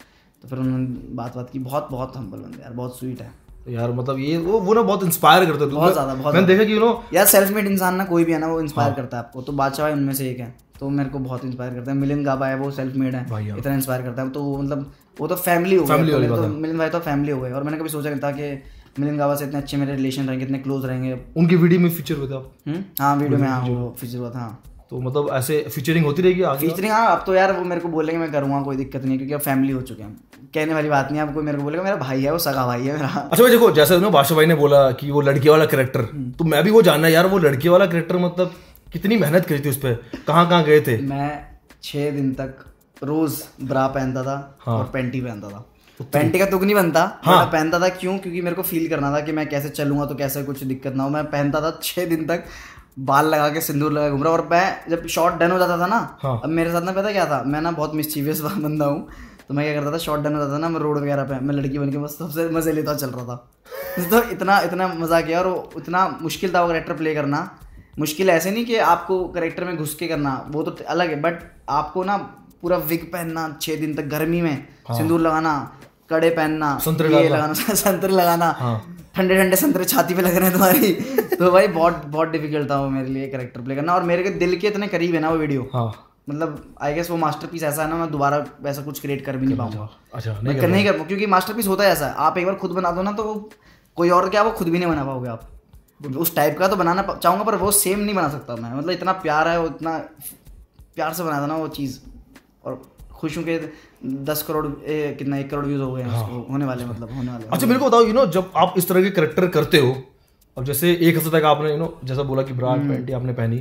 तो फिर उन्होंने बात बात की। बहुत बहुत हम्बल बंदे यार बहुत स्वीट है। यार मतलब ये वो वो ना बहुत इंस्पायर करते थे बहुत ज़्यादा बहुत मैंने देखा कि यू नो यार सेल्फ मेड इंसान ना कोई भी है ना वो इंस्पायर हाँ। करता है आपको। तो बादशाह भाई उनमें से एक है तो मेरे को बहुत इंस्पायर करता है। मिलिंद गाबा है वो सेल्फ मेड है हाँ। इतना इंस्पायर करता है। तो वो मतलब वो तो फैमिली हो गई तो बात मिलिंद भाई तो फैमिली हो गए। और मैंने कभी सोचा नहीं था कि मिलिंद गाबा से इतने अच्छे मेरे रिलेशन रहेंगे इतने क्लोज रहेंगे। उनकी वीडियो में फीचर हुए थे? हाँ वीडियो में हाँ वो फीचर हुआ था हाँ। तो मतलब ऐसे फीचरिंग होती रहेगी आगे? फीचरिंग हाँ अब तो यार वो मेरे को बोलेंगे मैं करूँगा कोई दिक्कत नहीं क्योंकि अब फैमिली हो चुके हैं। कहने वाली बात नहीं है अब कोई मेरे को बोलेगा मेरा भाई है वो सगा भाई है मेरा। अच्छा भाई देखो जैसे ना बादशाह भाई ने बोला कि वो लड़के वाला करेक्टर हम्म। तो मैं भी वो जानना यार वो लड़के वाला करेक्टर मतलब कितनी मेहनत करी थी उस पर कहाँ कहाँ गए थे? मैं छः दिन तक रोज ब्रा पहनता था हाँ। और पैंटी पहनता था। पेंटी का तुक नहीं बनता हाँ। मैं पहनता था क्यों? क्योंकि मेरे को फील करना था कि मैं कैसे चलूँगा तो कैसे कुछ दिक्कत ना हो। मैं पहनता था छः दिन तक बाल लगा के सिंदूर लगा के घूम रहा और मैं जब शॉर्ट डन हो जाता था ना हाँ। अब मेरे साथ ना पता क्या था मैं ना बहुत मिस्चीवियस बंदा हूँ तो मैं क्या करता था शॉर्ट डन हो जाता था ना मैं रोड वगैरह पे मैं लड़की बन के बस सबसे मज़े लेता चल रहा था तो इतना इतना मज़ा किया और इतना मुश्किल था वो करेक्टर प्ले करना मुश्किल ऐसे नहीं कि आपको करेक्टर में घुस के करना वो तो अलग है बट आपको ना पूरा विग पहनना छः दिन तक गर्मी में सिंदूर लगाना कड़े पहनना हाँ। संतरे लगाना। लगाना संतरे लगाना हाँ। ठंडे ठंडे संतरे छाती पे लग रहे हैं तुम्हारी। तो भाई बहुत बहुत डिफ़िकल्ट था वो मेरे लिए करेक्टर प्ले करना। और मेरे के दिल के इतने करीब है ना वो वीडियो हाँ। मतलब आई गेस वो मास्टरपीस ऐसा है ना मैं दोबारा वैसा कुछ क्रिएट कर भी नहीं पाऊँगा। अच्छा मैं कर नहीं कर पाऊँ क्योंकि मास्टरपीस होता है ऐसा। आप एक बार खुद बना दो ना तो कोई और क्या वो खुद भी नहीं बना पाओगे आप। उस टाइप का तो बनाना चाहूँगा पर वो सेम नहीं बना सकता मैं। मतलब इतना प्यार है वो इतना प्यार से बनाया था ना वो चीज़। और खुश हूँ कि दस करोड़ ए, कितना एक करोड़ व्यूज़ हो गए हाँ। होने वाले मतलब होने वाले अच्छा मेरे को बताओ यू नो जब आप इस तरह के करेक्टर करते हो अब जैसे एक हफ़्ते तक आपने यू नो जैसा बोला कि ब्रा पैंटी आपने पहनी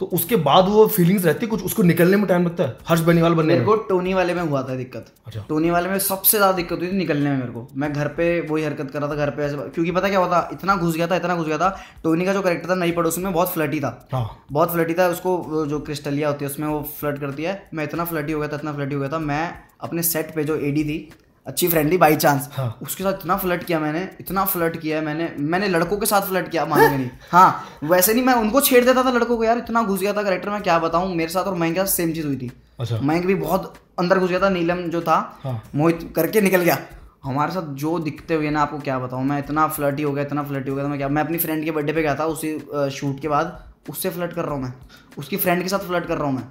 तो उसके बाद वो फीलिंग्स रहती है कुछ उसको निकलने में टाइम लगता है? हर्ष बेनीवाल बनने मेरे को टोनी वाले में हुआ था दिक्कत। अच्छा। टोनी वाले में सबसे ज़्यादा दिक्कत हुई थी निकलने में मेरे को। मैं घर पे वही हरकत कर रहा था घर पे ऐसे क्योंकि पता क्या हुआ था इतना घुस गया था इतना घुस गया था टोनी का जो करेक्टर था नई पड़ोसी में बहुत फ्लटी था। हाँ। बहुत फ्लटी था उसको जो क्रिस्टलिया होती है उसमें वो फ्लट करती है। मैं इतना फ्लटी हो गया था इतना फ्लटी हो गया था मैं अपने सेट पे जो एडी थी अच्छी फ्रेंडली बाई चांस हाँ। उसके साथ इतना फ्लर्ट किया मैंने इतना फ्लर्ट किया है मैंने मैंने लड़कों के साथ फ्लर्ट किया मानोगे नहीं। हाँ वैसे नहीं मैं उनको छेड़ देता था लड़कों को यार इतना घुस गया था करेक्टर में क्या बताऊँ मेरे साथ और मयंक के साथ सेम चीज़ हुई थी। अच्छा। मयंक भी बहुत अंदर घुस गया था नीलम जो था हाँ। मोहित करके निकल गया। हमारे साथ जो दिखते हुए ना आपको क्या बताऊँ मैं इतना फ्लर्टी हो गया इतना फ्लर्टी हो गया था मैं क्या मैं अपनी फ्रेंड के बर्थडे पे गया था उसी शूट के बाद उससे फ्लर्ट कर रहा हूँ मैं। उसकी फ्रेंड के साथ फ्लर्ट कर रहा हूँ मैं।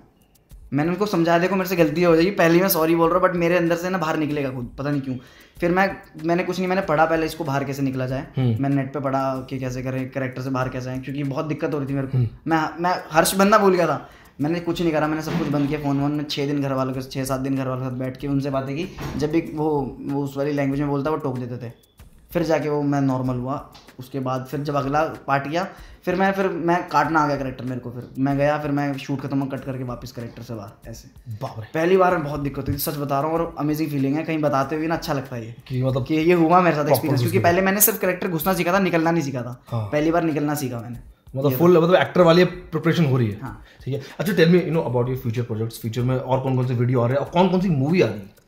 मैंने उनको समझाया देखो मेरे से गलती हो जाएगी। पहले मैं सॉरी बोल रहा हूँ बट मेरे अंदर से ना बाहर निकलेगा खुद पता नहीं क्यों। फिर मैं मैंने कुछ नहीं मैंने पढ़ा पहले इसको बाहर कैसे निकला जाए। मैंने नेट पे पढ़ा कि कैसे करें करेक्टर से बाहर कैसे आए क्योंकि बहुत दिक्कत हो रही थी मेरे को। मैं मैं हर्ष बनना भूल गया था। मैंने कुछ नहीं करा मैंने सब कुछ बंद किया फ़ोन वोन में। छः दिन घर वालों के छः सात दिन घर वालों के साथ बैठ के उनसे बातें की। जब भी वो वो उस वाली लैंग्वेज में बोलता वो टोक देते थे। फिर जाके वो मैं नॉर्मल हुआ। उसके बाद फिर जब अगला पार्ट किया फिर मैं फिर मैं काटना आ गया करेक्टर मेरे को फिर। मैं गया फिर मैं शूट खत्म कट करके वापस करेक्टर से बाहर ऐसे। पहली बार में बहुत दिक्कत हुई सच बता रहा हूँ और अमेजिंग फीलिंग है कहीं बताते हुए ना अच्छा लगता है ये। कि मतलब कि ये हुआ मेरे साथ एक्सपीरियंस क्योंकि पहले मैंने सिर्फ़ करेक्टर घुसना सीखा था निकलना नहीं सीखा था। हाँ। पहली बार निकलना सीखा मैंने। मतलब फुल मतलब एक्टर वाली प्रिपरेशन हो रही है। हाँ। ठीक है। अच्छा tell me you know about your future projects future में और कौन कौन से वीडियो आ रहे हैं? और कौन कौन सी मूवी आ रही है?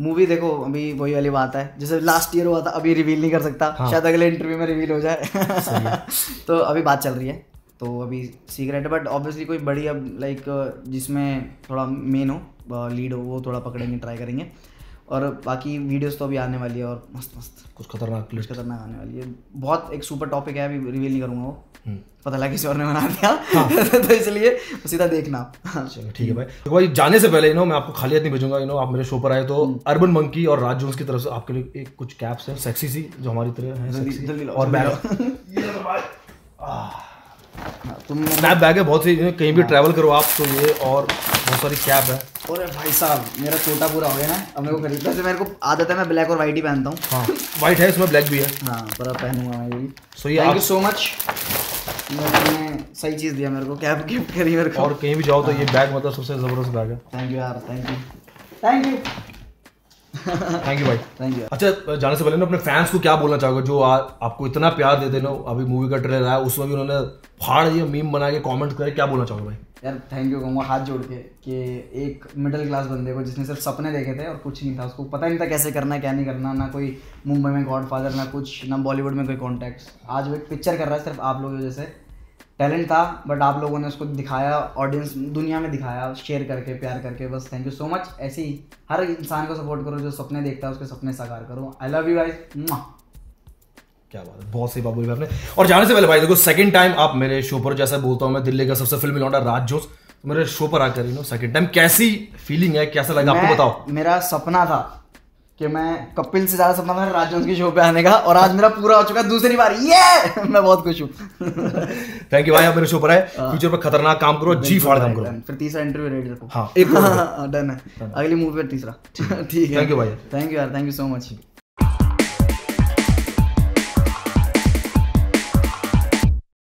मूवी देखो अभी वही वाली बात है। जैसे लास्ट ईयर हुआ था अभी रिवील नहीं कर सकता। हाँ। शायद अगले इंटरव्यू में रिवील हो जाए। तो अभी बात चल रही है। तो अभी सीक्रेट है बट ऑब्वियसली कोई बड़ी अब लाइक जिसमें थोड़ा मेन हो लीड हो वो थोड़ा पकड़ेंगे ट्राई करेंगे। और बाकी वीडियोस तो अभी आने वाली है और मस्त मस्त। कुछ खतरनाक कुछ खतरनाक आने वाली है। बहुत एक सुपर टॉपिक है अभी रिवील नहीं करूँगा वो। हम्म। पता लगा किसी और ने बना दिया। हाँ। तो इसलिए सीधा देखना। चलो ठीक है भाई। तो भाई जाने से पहले यू नो मैं आपको खाली हाथ नहीं भेजूँगा। यू नो आप मेरे शो पर आए तो अर्बन मंकी और राज जोन्स की तरफ़ से आपके लिए एक कुछ कैप्स हैं। सेक्सी सी जो हमारी तरह है और बैग तुम स्नैप बैग है बहुत सी कहीं भी ट्रैवल करो आप तो ये और बहुत सारी कैप है। अरे भाई साहब मेरा छोटा पूरा हो गया ना अब मेरे को खरीदना वैसे मेरे को आदत है मैं ब्लैक और वाइट ही पहनता हूँ। हाँ वाइट है इसमें ब्लैक भी है। हाँ पर अब पहनूँगा मैं ये भी। सो ये थैंक यू सो मच मैंने सही चीज़ दिया मेरे को कैब गिफ्ट करी मेरे को? और कहीं भी जाओ तो ये बैग मतलब सबसे ज़बरदस्त बैग है। थैंक यू यार thank you thank you thank you भाई थैंक यू अच्छा जाने से पहले ना अपने फैंस को क्या बोलना चाहोगे जो आ, आपको इतना प्यार देते ना अभी मूवी का ट्रेलर आया उसमें भी उन्होंने फाड़ दिए मीम बना के कमेंट करे क्या बोलना चाहोगे भाई? यार थैंक यू कहूँगा हाथ जोड़ के कि एक मिडिल क्लास बंदे को जिसने सिर्फ़ सपने देखे थे और कुछ नहीं था उसको पता नहीं था कैसे करना है क्या नहीं करना ना कोई मुंबई में गॉड ना कुछ ना बॉलीवुड में कोई कॉन्टैक्ट आज वो एक पिक्चर कर रहा है सिर्फ़ आप लोगों की वजह से। टैलेंट था बट आप लोगों ने उसको दिखाया ऑडियंस दुनिया में दिखाया शेयर करके प्यार करके बस थैंक यू सो मच ऐसे ही हर इंसान को सपोर्ट करो जो सपने देखता है उसके सपने साकार करो. आई लव यू गाइस क्या बात है बहुत सही बात बोली आपने। और जाने से पहले भाई देखो सेकंड टाइम आप मेरे शो पर जैसा बोलता हूँ मैं दिल्ली का सबसे फिल्मी लौंडा राज जोश तो मेरे शो पर आकर यू नो सेकंड टाइम कैसी फीलिंग है कैसा लगा आपको बताओ। मेरा सपना था कि मैं कपिल से ज़्यादा सपना था राजवंश के शो पे आने का और आज मेरा पूरा हो चुका है दूसरी बार। ये! मैं बहुत खुश हूँ। थैंक यू भाई आप मेरे शो पर आए। फ्यूचर पर खतरनाक काम करो जी फाड़ काम करो। फिर तीसरा इंटरव्यू रेडी रखो। हाँ एक डन है अगली मूवी पर तीसरा। ठीक है। थैंक यू भाई। थैंक यू यार. Thank you so much